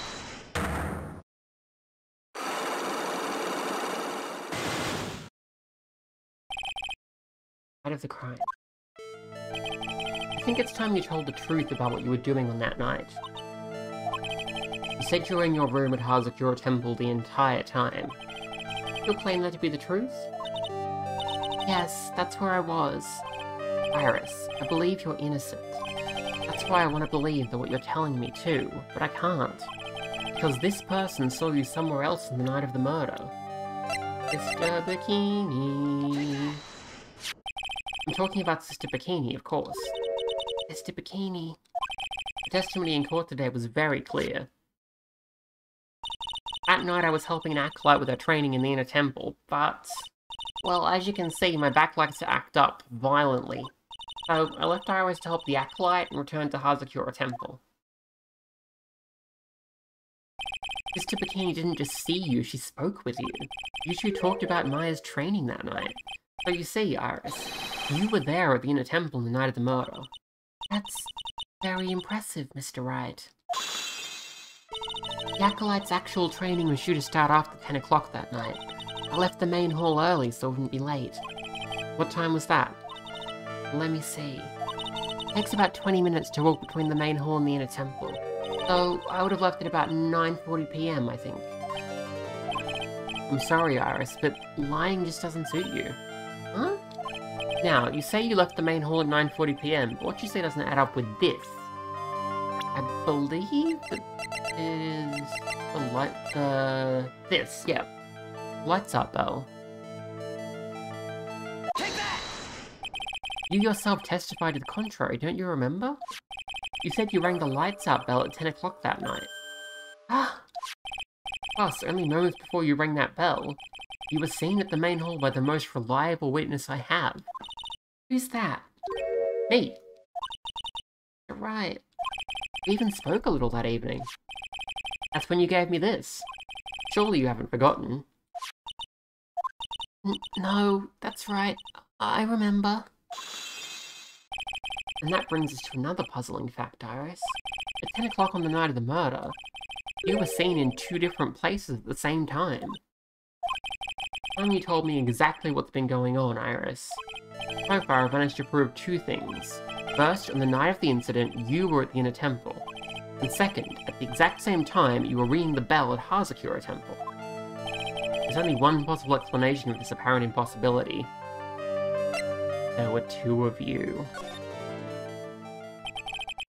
Out of the crime. I think it's time you told the truth about what you were doing on that night. You said you were in your room at Hazakura Temple the entire time. You'll claim that to be the truth? Yes, that's where I was. Iris, I believe you're innocent. That's why I want to believe that what you're telling me too, but I can't. Because this person saw you somewhere else on the night of the murder. Sister Bikini. I'm talking about Sister Bikini, of course. Sister Bikini. The testimony in court today was very clear. That night I was helping an acolyte with her training in the inner temple, but... Well, as you can see, my back likes to act up violently. So I left Iris to help the acolyte and returned to Hazakura Temple. Sister Bikini didn't just see you, she spoke with you. You two talked about Maya's training that night. So you see, Iris, you were there at the Inner Temple on the night of the murder. That's very impressive, Mr. Wright. The Acolyte's actual training was due to start after 10 o'clock that night. I left the main hall early so it wouldn't be late. What time was that? Let me see. It takes about 20 minutes to walk between the main hall and the inner temple. So I would have left at about 9.40pm, I think. I'm sorry, Iris, but lying just doesn't suit you. Huh? Now, you say you left the main hall at 9.40pm, but what you say doesn't add up with this. I believe that it is the light, the... this, yeah. Lights up bell. You yourself testified to the contrary, don't you remember? You said you rang the lights out bell at 10 o'clock that night. *gasps* Ah! Plus, only moments before you rang that bell, you were seen at the main hall by the most reliable witness I have. Who's that? Me. You're right. Even spoke a little that evening. That's when you gave me this. Surely you haven't forgotten. N no, that's right. I remember. And that brings us to another puzzling fact, Iris. At 10 o'clock on the night of the murder, you were seen in two different places at the same time. And you told me exactly what's been going on, Iris. So far, I've managed to prove two things. First, on the night of the incident, you were at the Inner Temple. And second, at the exact same time, you were ringing the bell at Hazakura Temple. There's only one possible explanation of this apparent impossibility. There were two of you.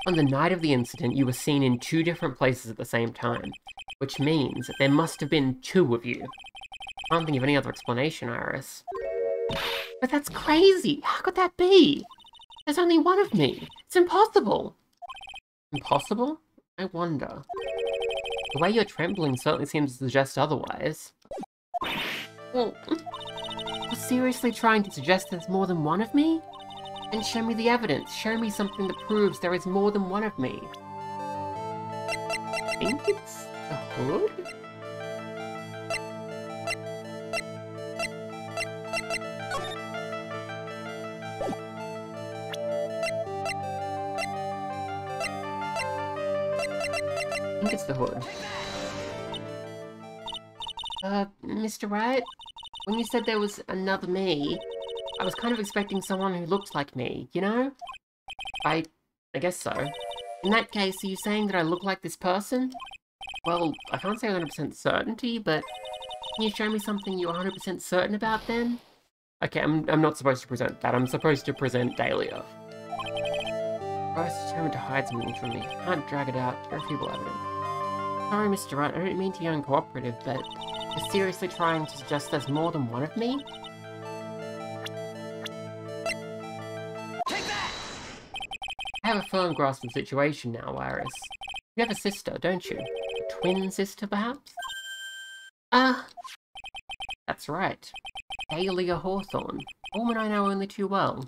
On the night of the incident, you were seen in two different places at the same time, which means there must have been two of you. I can't think of any other explanation, Iris. But that's crazy! How could that be? There's only one of me! It's impossible! Impossible? I wonder. The way you're trembling certainly seems to suggest otherwise. Well, seriously trying to suggest there's more than one of me? Then show me the evidence. Show me something that proves there is more than one of me. I think it's the hood? I think it's the hood. Uh, Mr. Wright? When you said there was another me, I was kind of expecting someone who looked like me, you know? I... I guess so. In that case, are you saying that I look like this person? Well, I can't say 100% certainty, but can you show me something you're 100% certain about then? Okay, I'm, I'm not supposed to present that. I'm supposed to present Dahlia. Iris is determined to hide something from me. Can't drag it out. Irrefutable evidence. Sorry, Mr. Wright, I don't mean to be uncooperative, but you're seriously trying to suggest there's more than one of me? I have a firm grasp of the situation now, Iris. You have a sister, don't you? A twin sister, perhaps? Ah, that's right. Dahlia Hawthorne. A woman I know only too well.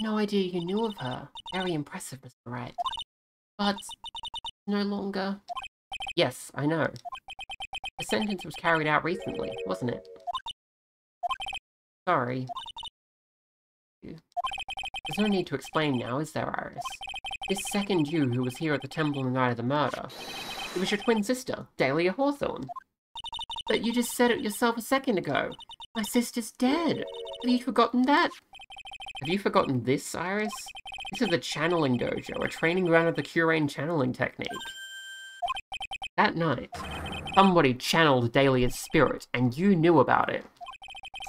No idea you knew of her. Very impressive, Mr. Wright. But... no longer... Yes, I know. The sentence was carried out recently, wasn't it? Sorry. There's no need to explain now, is there, Iris? This second you who was here at the temple on the night of the murder, it was your twin sister, Dahlia Hawthorne. But you just said it yourself a second ago. My sister's dead. Have you forgotten that? Have you forgotten this, Iris? This is the channeling dojo, a training ground of the Kurain channeling technique. That night, somebody channeled Dahlia's spirit, and you knew about it.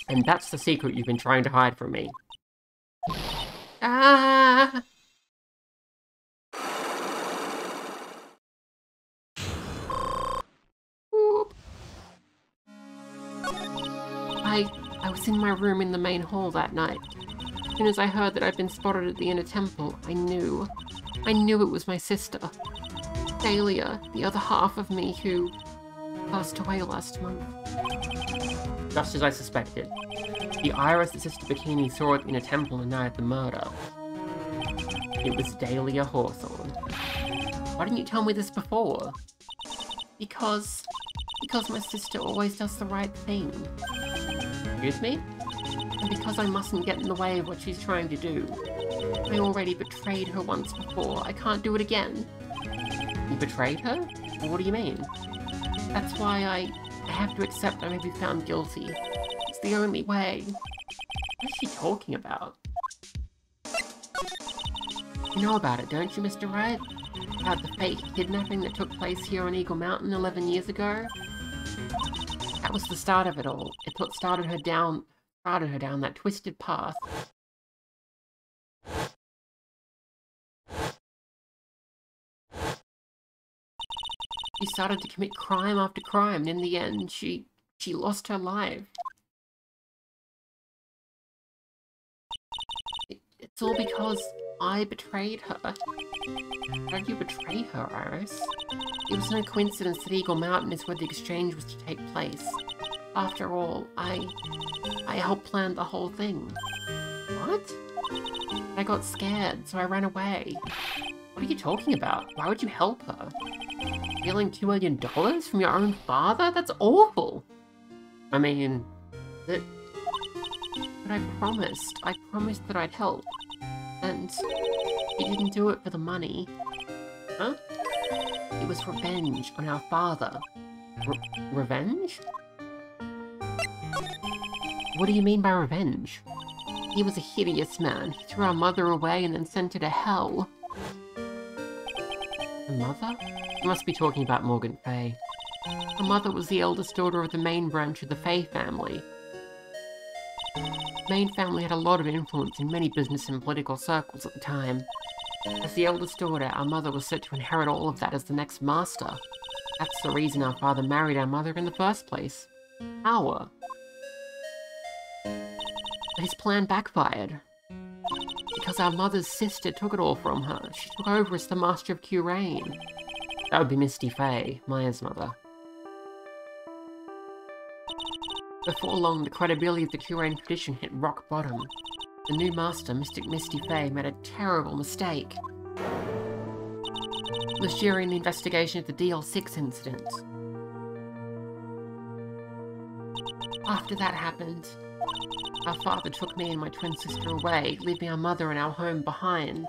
And that's the secret you've been trying to hide from me. Ah! I, I was in my room in the main hall that night. As soon as I heard that I'd been spotted at the inner temple, I knew. I knew it was my sister. Dahlia, the other half of me who passed away last month. Just as I suspected. The iris that Sister Bikini saw it in a temple the night of the murder. It was Dahlia Hawthorne. Why didn't you tell me this before? Because... Because my sister always does the right thing. Excuse me? And because I mustn't get in the way of what she's trying to do. I already betrayed her once before. I can't do it again. You betrayed her? What do you mean? That's why I, have to accept I may be found guilty. It's the only way. What is she talking about? You know about it, don't you, Mr. Wright? About the fake kidnapping that took place here on Eagle Mountain 11 years ago? That was the start of it all. It put started her down started her down that twisted path. She started to commit crime after crime, and in the end, she she lost her life. It, it's all because I betrayed her. How did you betray her, Iris? It was no coincidence that Eagle Mountain is where the exchange was to take place. After all, I... I helped plan the whole thing. What? I got scared, so I ran away. What are you talking about? Why would you help her? Stealing two million dollars from your own father? That's awful! I mean... That... But I promised. I promised that I'd help. And... He didn't do it for the money. Huh? It was revenge on our father. Re revenge? What do you mean by revenge? He was a hideous man. He threw our mother away and then sent her to hell. A mother? You must be talking about Morgan Fey. Her mother was the eldest daughter of the main branch of the Fey family. The main family had a lot of influence in many business and political circles at the time. As the eldest daughter, our mother was set to inherit all of that as the next master. That's the reason our father married our mother in the first place. Power. His plan backfired. Because our mother's sister took it all from her. She took over as the Master of Kurain. That would be Misty Fey, Maya's mother. Before long, the credibility of the Kurain tradition hit rock bottom. The new master, Mystic Misty Fey, made a terrible mistake. It was during the investigation of the DL6 incident. After that happened, our father took me and my twin sister away, leaving our mother and our home behind.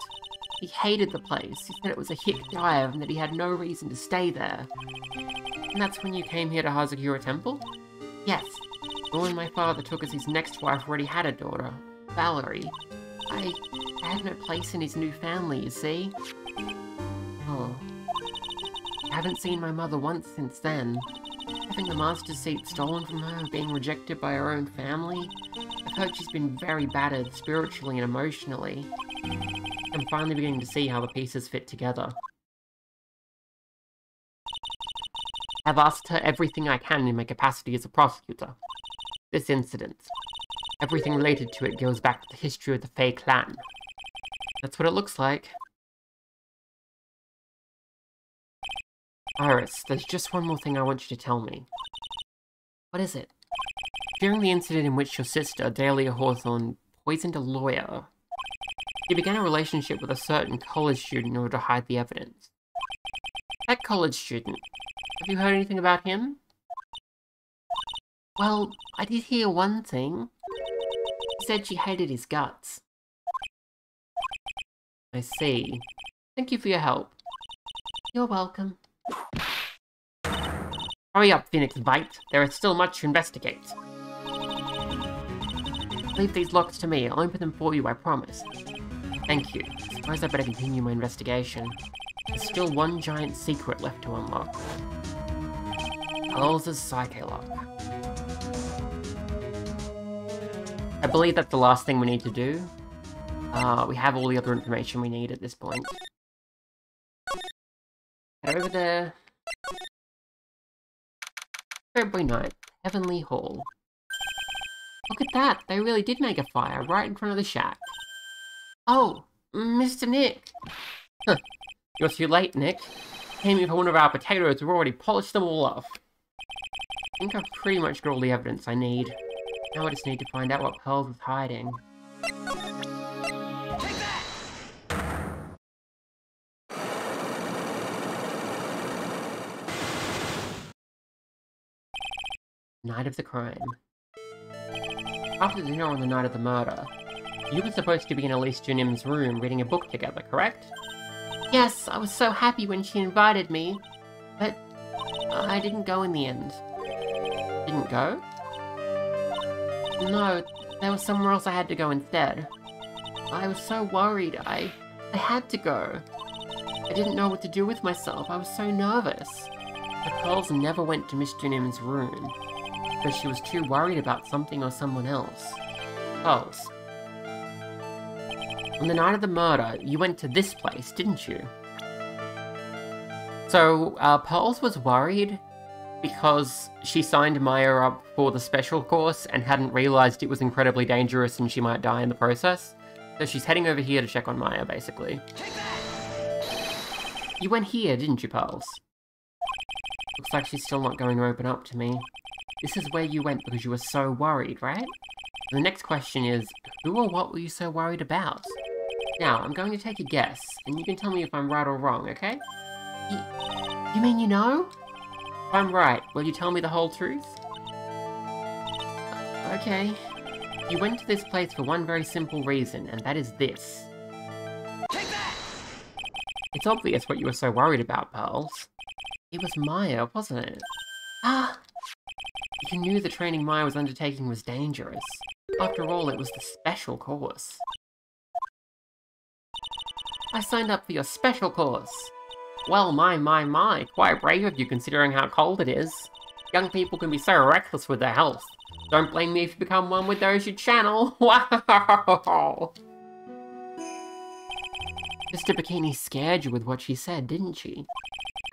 He hated the place. He said it was a hick dive and that he had no reason to stay there. And that's when you came here to Hazakura Temple? Yes. The one my father took as his next wife already had a daughter, Valerie. I, I had no place in his new family, you see. Oh. I haven't seen my mother once since then. Having the master seat stolen from her, being rejected by her own family. I've she's been very battered spiritually and emotionally. I'm finally beginning to see how the pieces fit together. I've asked her everything I can in my capacity as a prosecutor. This incident, everything related to it goes back to the history of the Fey clan. That's what it looks like. Iris, there's just one more thing I want you to tell me. What is it? During the incident in which your sister, Dahlia Hawthorne, poisoned a lawyer, she began a relationship with a certain college student in order to hide the evidence. That college student, have you heard anything about him? Well, I did hear one thing. He said she hated his guts. I see. Thank you for your help. You're welcome. Hurry up, Phoenix Bite. There is still much to investigate. Leave these locks to me. I'll open them for you, I promise. Thank you. Suppose I better continue my investigation. There's still one giant secret left to unlock. Pearls' Psyche Lock. I believe that's the last thing we need to do. Uh, we have all the other information we need at this point. Head over there. February 9th, Heavenly Hall. Look at that, they really did make a fire right in front of the shack. Oh, Mr. Nick. Huh. You're too late, Nick. Came in for one of our potatoes, we've already polished them all off. I think I've pretty much got all the evidence I need. Now I just need to find out what Pearls is hiding. Night of the crime. After dinner on the night of the murder, you were supposed to be in Elise Deauxnim's room reading a book together, correct? Yes, I was so happy when she invited me, but I didn't go in the end. Didn't go? No, there was somewhere else I had to go instead. I was so worried, I... I had to go. I didn't know what to do with myself, I was so nervous. The pearls never went to Miss Deauxnim's room because she was too worried about something or someone else. Pearls. On the night of the murder, you went to this place, didn't you? So, uh, Pearls was worried because she signed Maya up for the special course and hadn't realized it was incredibly dangerous and she might die in the process. So she's heading over here to check on Maya, basically. You went here, didn't you, Pearls? Looks like she's still not going to open up to me. This is where you went because you were so worried, right? The next question is, who or what were you so worried about? Now, I'm going to take a guess, and you can tell me if I'm right or wrong, okay? Y you mean you know? If I'm right, will you tell me the whole truth? Okay. You went to this place for one very simple reason, and that is this. Take that! It's obvious what you were so worried about, Pearls. It was Maya, wasn't it? Ah, you knew the training Maya was undertaking was dangerous. After all, it was the special course. I signed up for your special course. Well, my, my, my, quite brave of you considering how cold it is. Young people can be so reckless with their health. Don't blame me if you become one with those you channel. *laughs* Wow! Mr. Bikini scared you with what she said, didn't she?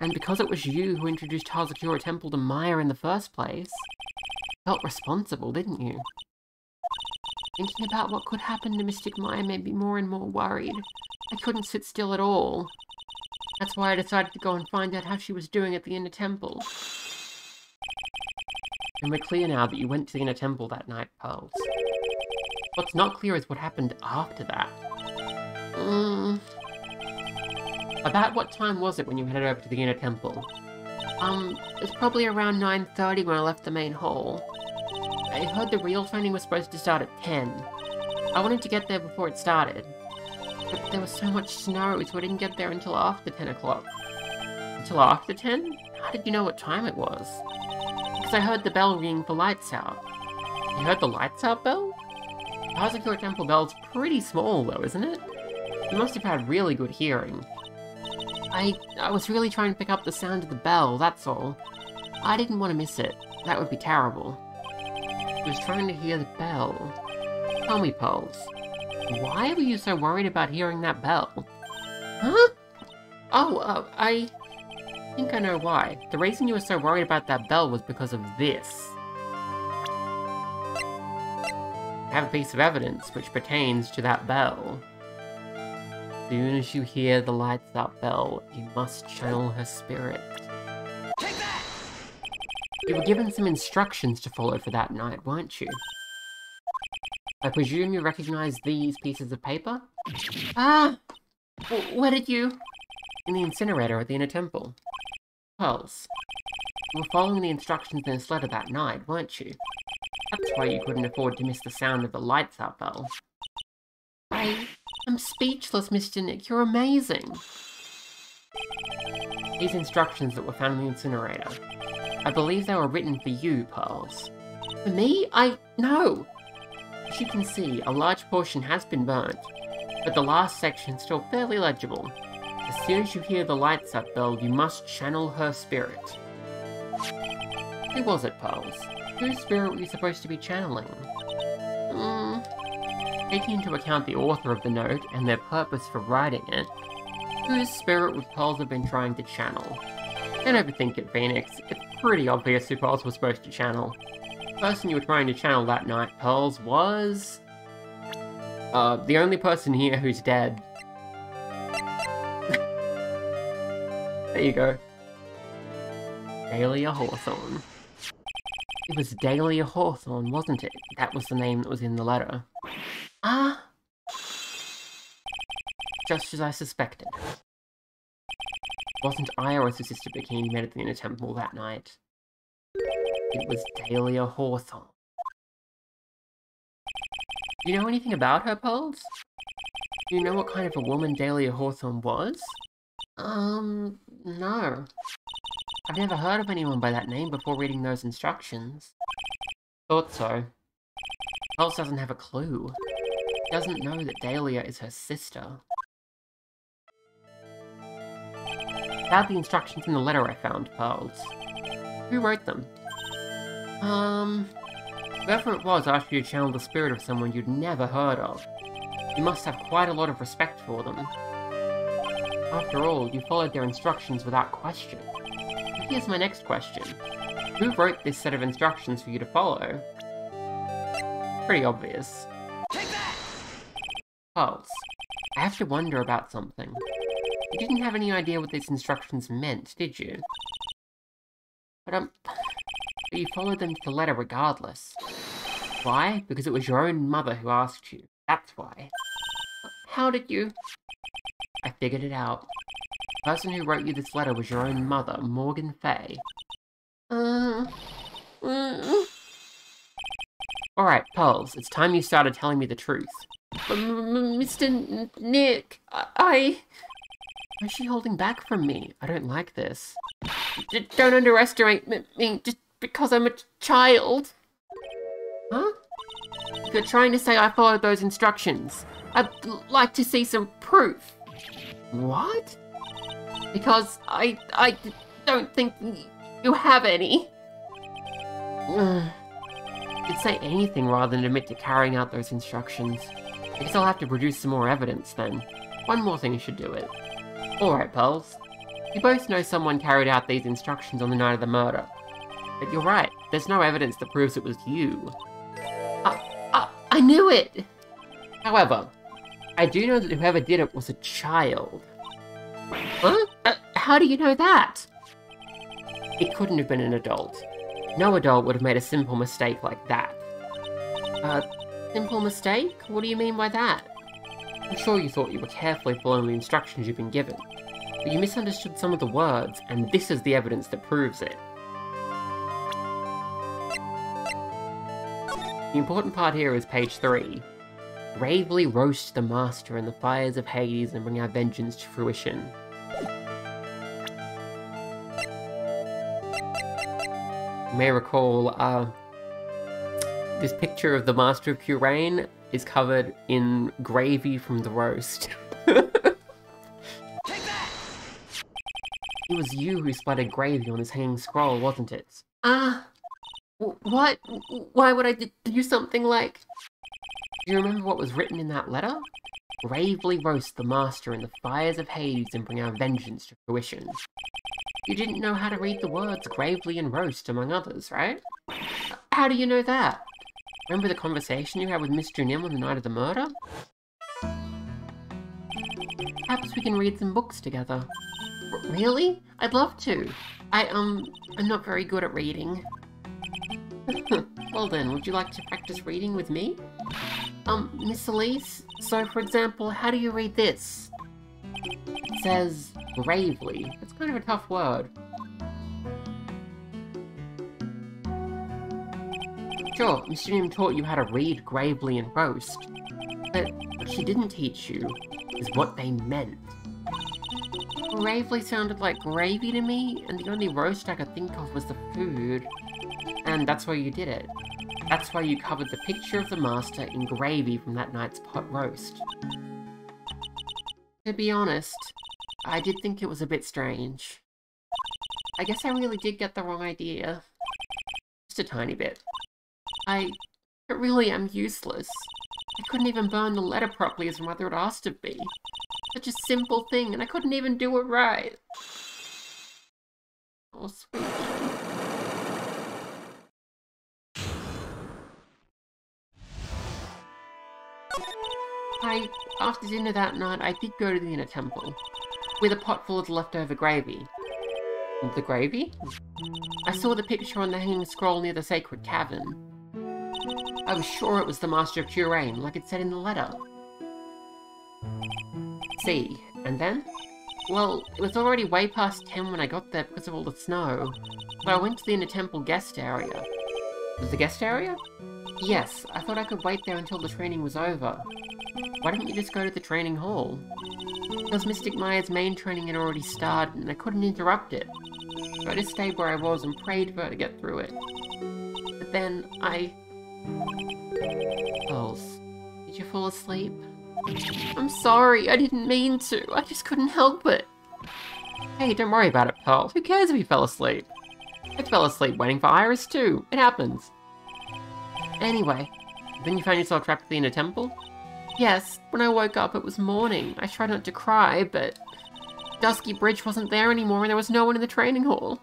And because it was you who introduced Hazakura Temple to Maya in the first place, felt responsible, didn't you? Thinking about what could happen to Mystic Maya made me more and more worried. I couldn't sit still at all. That's why I decided to go and find out how she was doing at the Inner Temple. And we're clear now that you went to the Inner Temple that night, Pearls. What's not clear is what happened after that. Mm. About what time was it when you headed over to the Inner Temple? Um, it was probably around 9.30 when I left the main hall. I heard the real training was supposed to start at 10. I wanted to get there before it started. But there was so much snow, so I didn't get there until after 10 o'clock. Until after 10? How did you know what time it was? Because I heard the bell ringing for lights out. You heard the lights out bell? The Hazakura Temple bell's pretty small though, isn't it? You must have had really good hearing. I, I was really trying to pick up the sound of the bell, that's all. I didn't want to miss it. That would be terrible. I was trying to hear the bell. Tell me, Pearls, why were you so worried about hearing that bell? Huh? Oh, uh, I think I know why. The reason you were so worried about that bell was because of this. I have a piece of evidence which pertains to that bell. As soon as you hear the lights up bell, you must channel her spirit. You were given some instructions to follow for that night, weren't you? I presume you recognize these pieces of paper? Ah! where did you... In the incinerator at the Inner Temple. Pearls. You were following the instructions in this letter that night, weren't you? That's why you couldn't afford to miss the sound of the lights out bell. I... I'm speechless, Mr. Nick. You're amazing. These instructions that were found in the incinerator. I believe they were written for you, Pearls. For me? I... no! As you can see, a large portion has been burnt, but the last section is still fairly legible. As soon as you hear the lights up bell, you must channel her spirit. Who was it, Pearls? Whose spirit were you supposed to be channeling? Taking into account the author of the note and their purpose for writing it, whose spirit would Pearls have been trying to channel? Don't overthink it, Phoenix. It's pretty obvious who Pearls was supposed to channel. The person you were trying to channel that night, Pearls, was... Uh, the only person here who's dead. *laughs* there you go. Dahlia Hawthorne. It was Dahlia Hawthorne, wasn't it? That was the name that was in the letter. Ah! Just as I suspected. Wasn't Iris who Sister Bikini met at the Inner Temple that night. It was Dahlia Hawthorne. Do you know anything about her, Pearls? Do you know what kind of a woman Dahlia Hawthorne was? Um, no. I've never heard of anyone by that name before reading those instructions. Thought so. Pearls doesn't have a clue. Doesn't know that Dahlia is her sister. About the instructions in the letter I found, Pearls. Who wrote them? Um, whoever it was asked you to channel the spirit of someone you'd never heard of. You must have quite a lot of respect for them. After all, you followed their instructions without question. Here's my next question. Who wrote this set of instructions for you to follow? Pretty obvious. Pearls. I have to wonder about something. You didn't have any idea what these instructions meant, did you? But um, *sighs* but you followed them to the letter regardless. Why? Because it was your own mother who asked you. That's why. How did you? I figured it out. The person who wrote you this letter was your own mother, Morgan Fey. Uh... uh... Alright, Pearls, it's time you started telling me the truth. Mr. Nick, I... Why is she holding back from me? I don't like this. don't underestimate me just because I'm a child. Huh? You're trying to say I followed those instructions. I'd like to see some proof. What? Because I, I don't think you have any. *sighs* You'd say anything rather than admit to carrying out those instructions. I guess I'll have to produce some more evidence then. One more thing should do it. Alright, pals. You both know someone carried out these instructions on the night of the murder. But you're right, there's no evidence that proves it was you. I, I, I knew it! However, I do know that whoever did it was a child. Huh? Uh, how do you know that? It couldn't have been an adult. No adult would have made a simple mistake like that. Uh, simple mistake? What do you mean by that? I'm sure you thought you were carefully following the instructions you've been given, but you misunderstood some of the words, and this is the evidence that proves it. The important part here is page 3. Bravely roast the Master in the fires of Hades and bring our vengeance to fruition. You may recall, uh, this picture of the Master of Kurain is covered in gravy from the roast. It was you who splattered gravy on this hanging scroll, wasn't it? Ah, uh, what? Why would I do something like... Do you remember what was written in that letter? Bravely roast the master in the fires of Hades and bring our vengeance to fruition. You didn't know how to read the words gravely and roast, among others, right? How do you know that? Remember the conversation you had with Mr. Nim on the night of the murder? Perhaps we can read some books together. R really? I'd love to. I, um, I'm not very good at reading. *laughs* well then, would you like to practice reading with me? Um, Miss Elise, so for example, how do you read this? It says, bravely. It's kind of a tough word. Sure, Mr. Nim taught you how to read gravely and roast, but what she didn't teach you is what they meant. Gravely sounded like gravy to me, and the only roast I could think of was the food. And that's why you did it. That's why you covered the picture of the master in gravy from that night's pot roast. To be honest, I did think it was a bit strange. I guess I really did get the wrong idea. Just a tiny bit. I really am useless. I couldn't even burn the letter properly as mother had asked of me. Such a simple thing, and I couldn't even do it right. Oh, sweet. I, after dinner that night, I did go to the inner temple, with a pot full of leftover gravy. The gravy? I saw the picture on the hanging scroll near the sacred cavern. I was sure it was the Master of Kurain, like it said in the letter. See, and then? Well, it was already way past 10 when I got there because of all the snow, but I went to the inner temple guest area. Was the guest area? Yes, I thought I could wait there until the training was over. Why didn't you just go to the training hall? Because Mystic Maya's main training had already started and I couldn't interrupt it. So I just stayed where I was and prayed for her to get through it. But then, I... Pearls, did you fall asleep? I'm sorry, I didn't mean to. I just couldn't help it. Hey, don't worry about it, Pearl. Who cares if you fell asleep? I fell asleep waiting for Iris too. It happens. Anyway, then you found yourself trapped in a temple? Yes, when I woke up it was morning. I tried not to cry, but Dusky Bridge wasn't there anymore and there was no one in the training hall.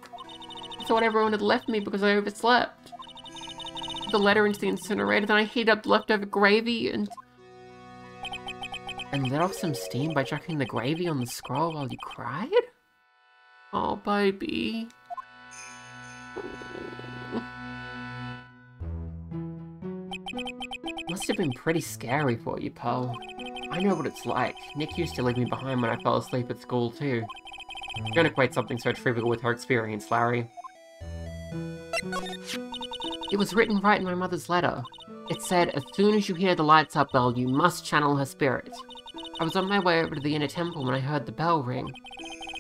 I thought everyone had left me because I overslept the letter into the incinerator, then I heat up the leftover gravy and... And let off some steam by chucking the gravy on the scroll while you cried? Oh, baby. Must have been pretty scary for you, Pearl. I know what it's like. Nick used to leave me behind when I fell asleep at school, too. Don't equate something so trivial with her experience, Larry. It was written right in my mother's letter. It said, as soon as you hear the lights up bell, you must channel her spirit. I was on my way over to the inner temple when I heard the bell ring.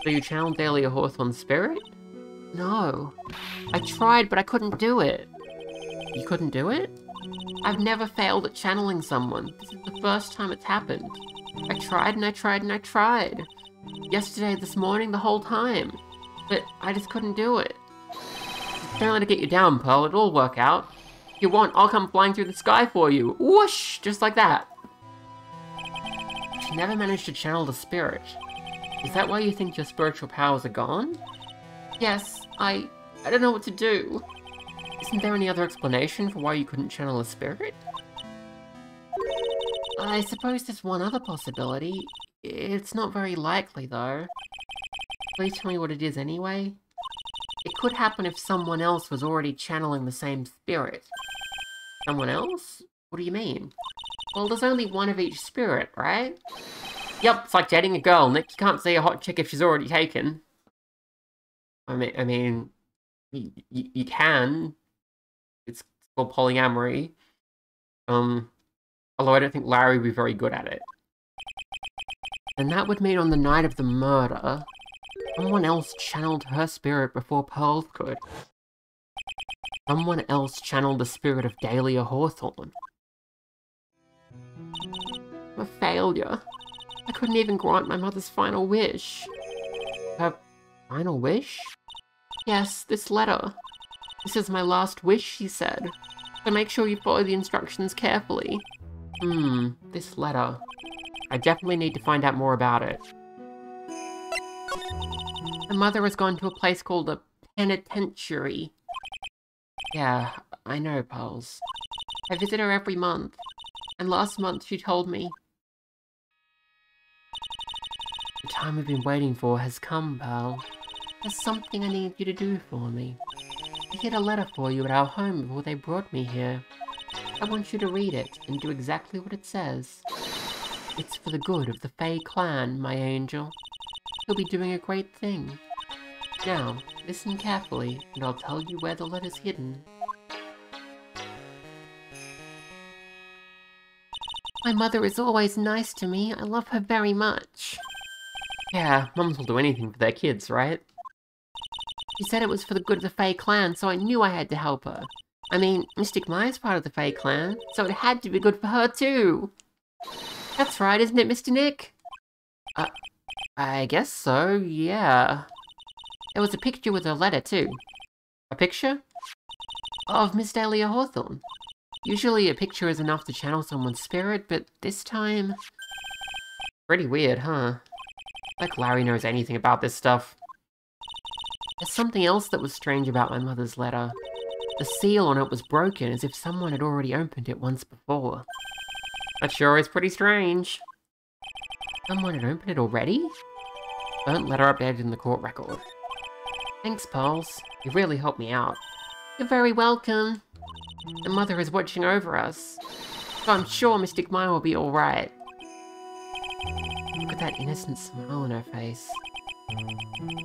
So you channeled Dahlia Hawthorne's spirit? No. I tried, but I couldn't do it. You couldn't do it? I've never failed at channeling someone. This is the first time it's happened. I tried and I tried and I tried. Yesterday, this morning, the whole time. But I just couldn't do it. Let it get you down, Pearl. It'll work out. If you want, I'll come flying through the sky for you. Whoosh! Just like that. She never managed to channel the spirit. Is that why you think your spiritual powers are gone? Yes, I... I don't know what to do. Isn't there any other explanation for why you couldn't channel a spirit? I suppose there's one other possibility. It's not very likely, though. Please tell me what it is anyway. It could happen if someone else was already channeling the same spirit. Someone else? What do you mean? Well, there's only one of each spirit, right? Yep, it's like dating a girl, Nick. You can't see a hot chick if she's already taken. I mean, I mean, you, you can. It's called polyamory. Um, although I don't think Larry would be very good at it. And that would mean on the night of the murder, Someone else channeled her spirit before Pearl could. Someone else channeled the spirit of Dahlia Hawthorne. I'm a failure. I couldn't even grant my mother's final wish. Her Final wish? Yes, this letter. This is my last wish, she said. So make sure you follow the instructions carefully. Hmm, this letter. I definitely need to find out more about it. My mother has gone to a place called a penitentiary. Yeah, I know, Pearls. I visit her every month. And last month she told me. The time we've been waiting for has come, pal. There's something I need you to do for me. I hid a letter for you at our home before they brought me here. I want you to read it and do exactly what it says. It's for the good of the Fey clan, my angel. You'll be doing a great thing. Now, listen carefully, and I'll tell you where the letter's hidden. My mother is always nice to me. I love her very much. Yeah, mums will do anything for their kids, right? She said it was for the good of the Fey clan, so I knew I had to help her. I mean, Mystic Maya's part of the Fey clan, so it had to be good for her too. That's right, isn't it, Mr. Nick? Uh, I guess so, yeah. There was a picture with a letter too. A picture? Of Miss Dahlia Hawthorne. Usually a picture is enough to channel someone's spirit, but this time... Pretty weird, huh? Like Larry knows anything about this stuff. There's something else that was strange about my mother's letter. The seal on it was broken, as if someone had already opened it once before. That sure is pretty strange. Someone had opened it already? Burnt letter updated in the court record. Thanks, Pearls. You really helped me out. You're very welcome. The mother is watching over us. So I'm sure Mystic Maya will be alright. Look at that innocent smile on her face.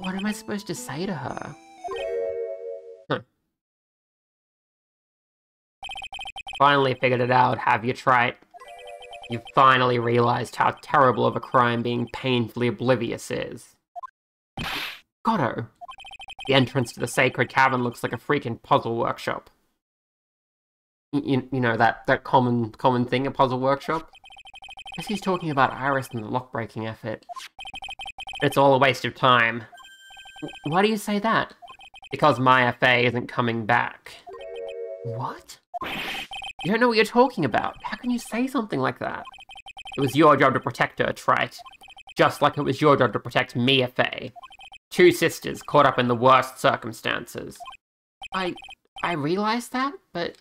What am I supposed to say to her? Finally figured it out, have you, Trite? You finally realized how terrible of a crime being painfully oblivious is. Godot. The entrance to the sacred cavern looks like a freaking puzzle workshop you, you know that that common common thing a puzzle workshop. Guess he's talking about Iris and the lock-breaking effort. It's all a waste of time. Why do you say that? Because Maya Fey isn't coming back. What? You don't know what you're talking about. How can you say something like that? It was your job to protect her, Trite. Just like it was your job to protect Mia Fey. Two sisters caught up in the worst circumstances. I... I realized that, but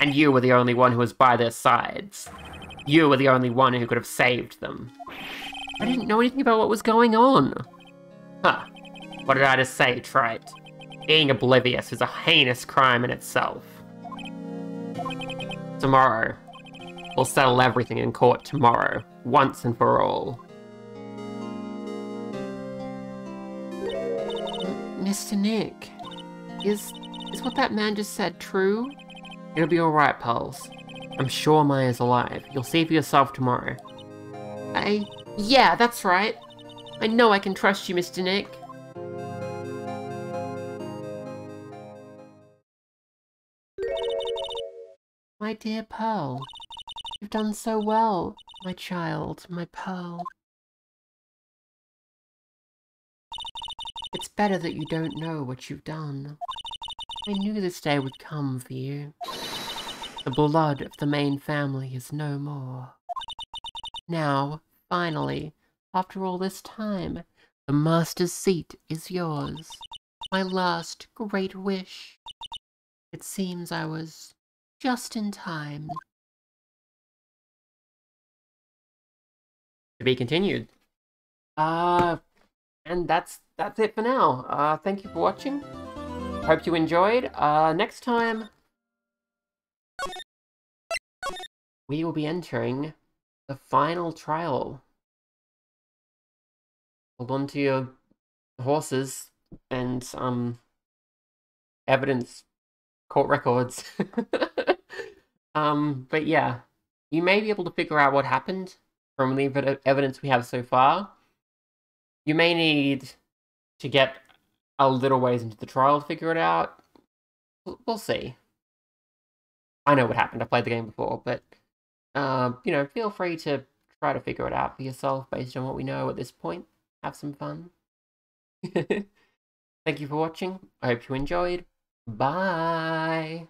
and you were the only one who was by their sides. You were the only one who could have saved them. I didn't know anything about what was going on. Huh. What did I just say, Trite? Being oblivious is a heinous crime in itself. Tomorrow. We'll settle everything in court tomorrow, once and for all. Mr. Nick, is is what that man just said true? It'll be alright, pals. I'm sure Maya's alive. You'll see for yourself tomorrow. I... Yeah, that's right. I know I can trust you, Mr. Nick. My dear Pearl, you've done so well, my child, my Pearl. It's better that you don't know what you've done. I knew this day would come for you. The blood of the main family is no more. Now, finally, after all this time, the master's seat is yours. My last great wish. It seems I was just in time. To be continued. Uh, and that's that's it for now. Uh, thank you for watching. Hope you enjoyed. Uh, next time, we will be entering the final trial. Hold on to your horses and um evidence court records. *laughs* um, but yeah, you may be able to figure out what happened from the evidence we have so far. You may need to get a little ways into the trial to figure it out. We'll see. I know what happened. I played the game before, but um, you know, feel free to try to figure it out for yourself based on what we know at this point. Have some fun. *laughs* Thank you for watching. I hope you enjoyed. Bye.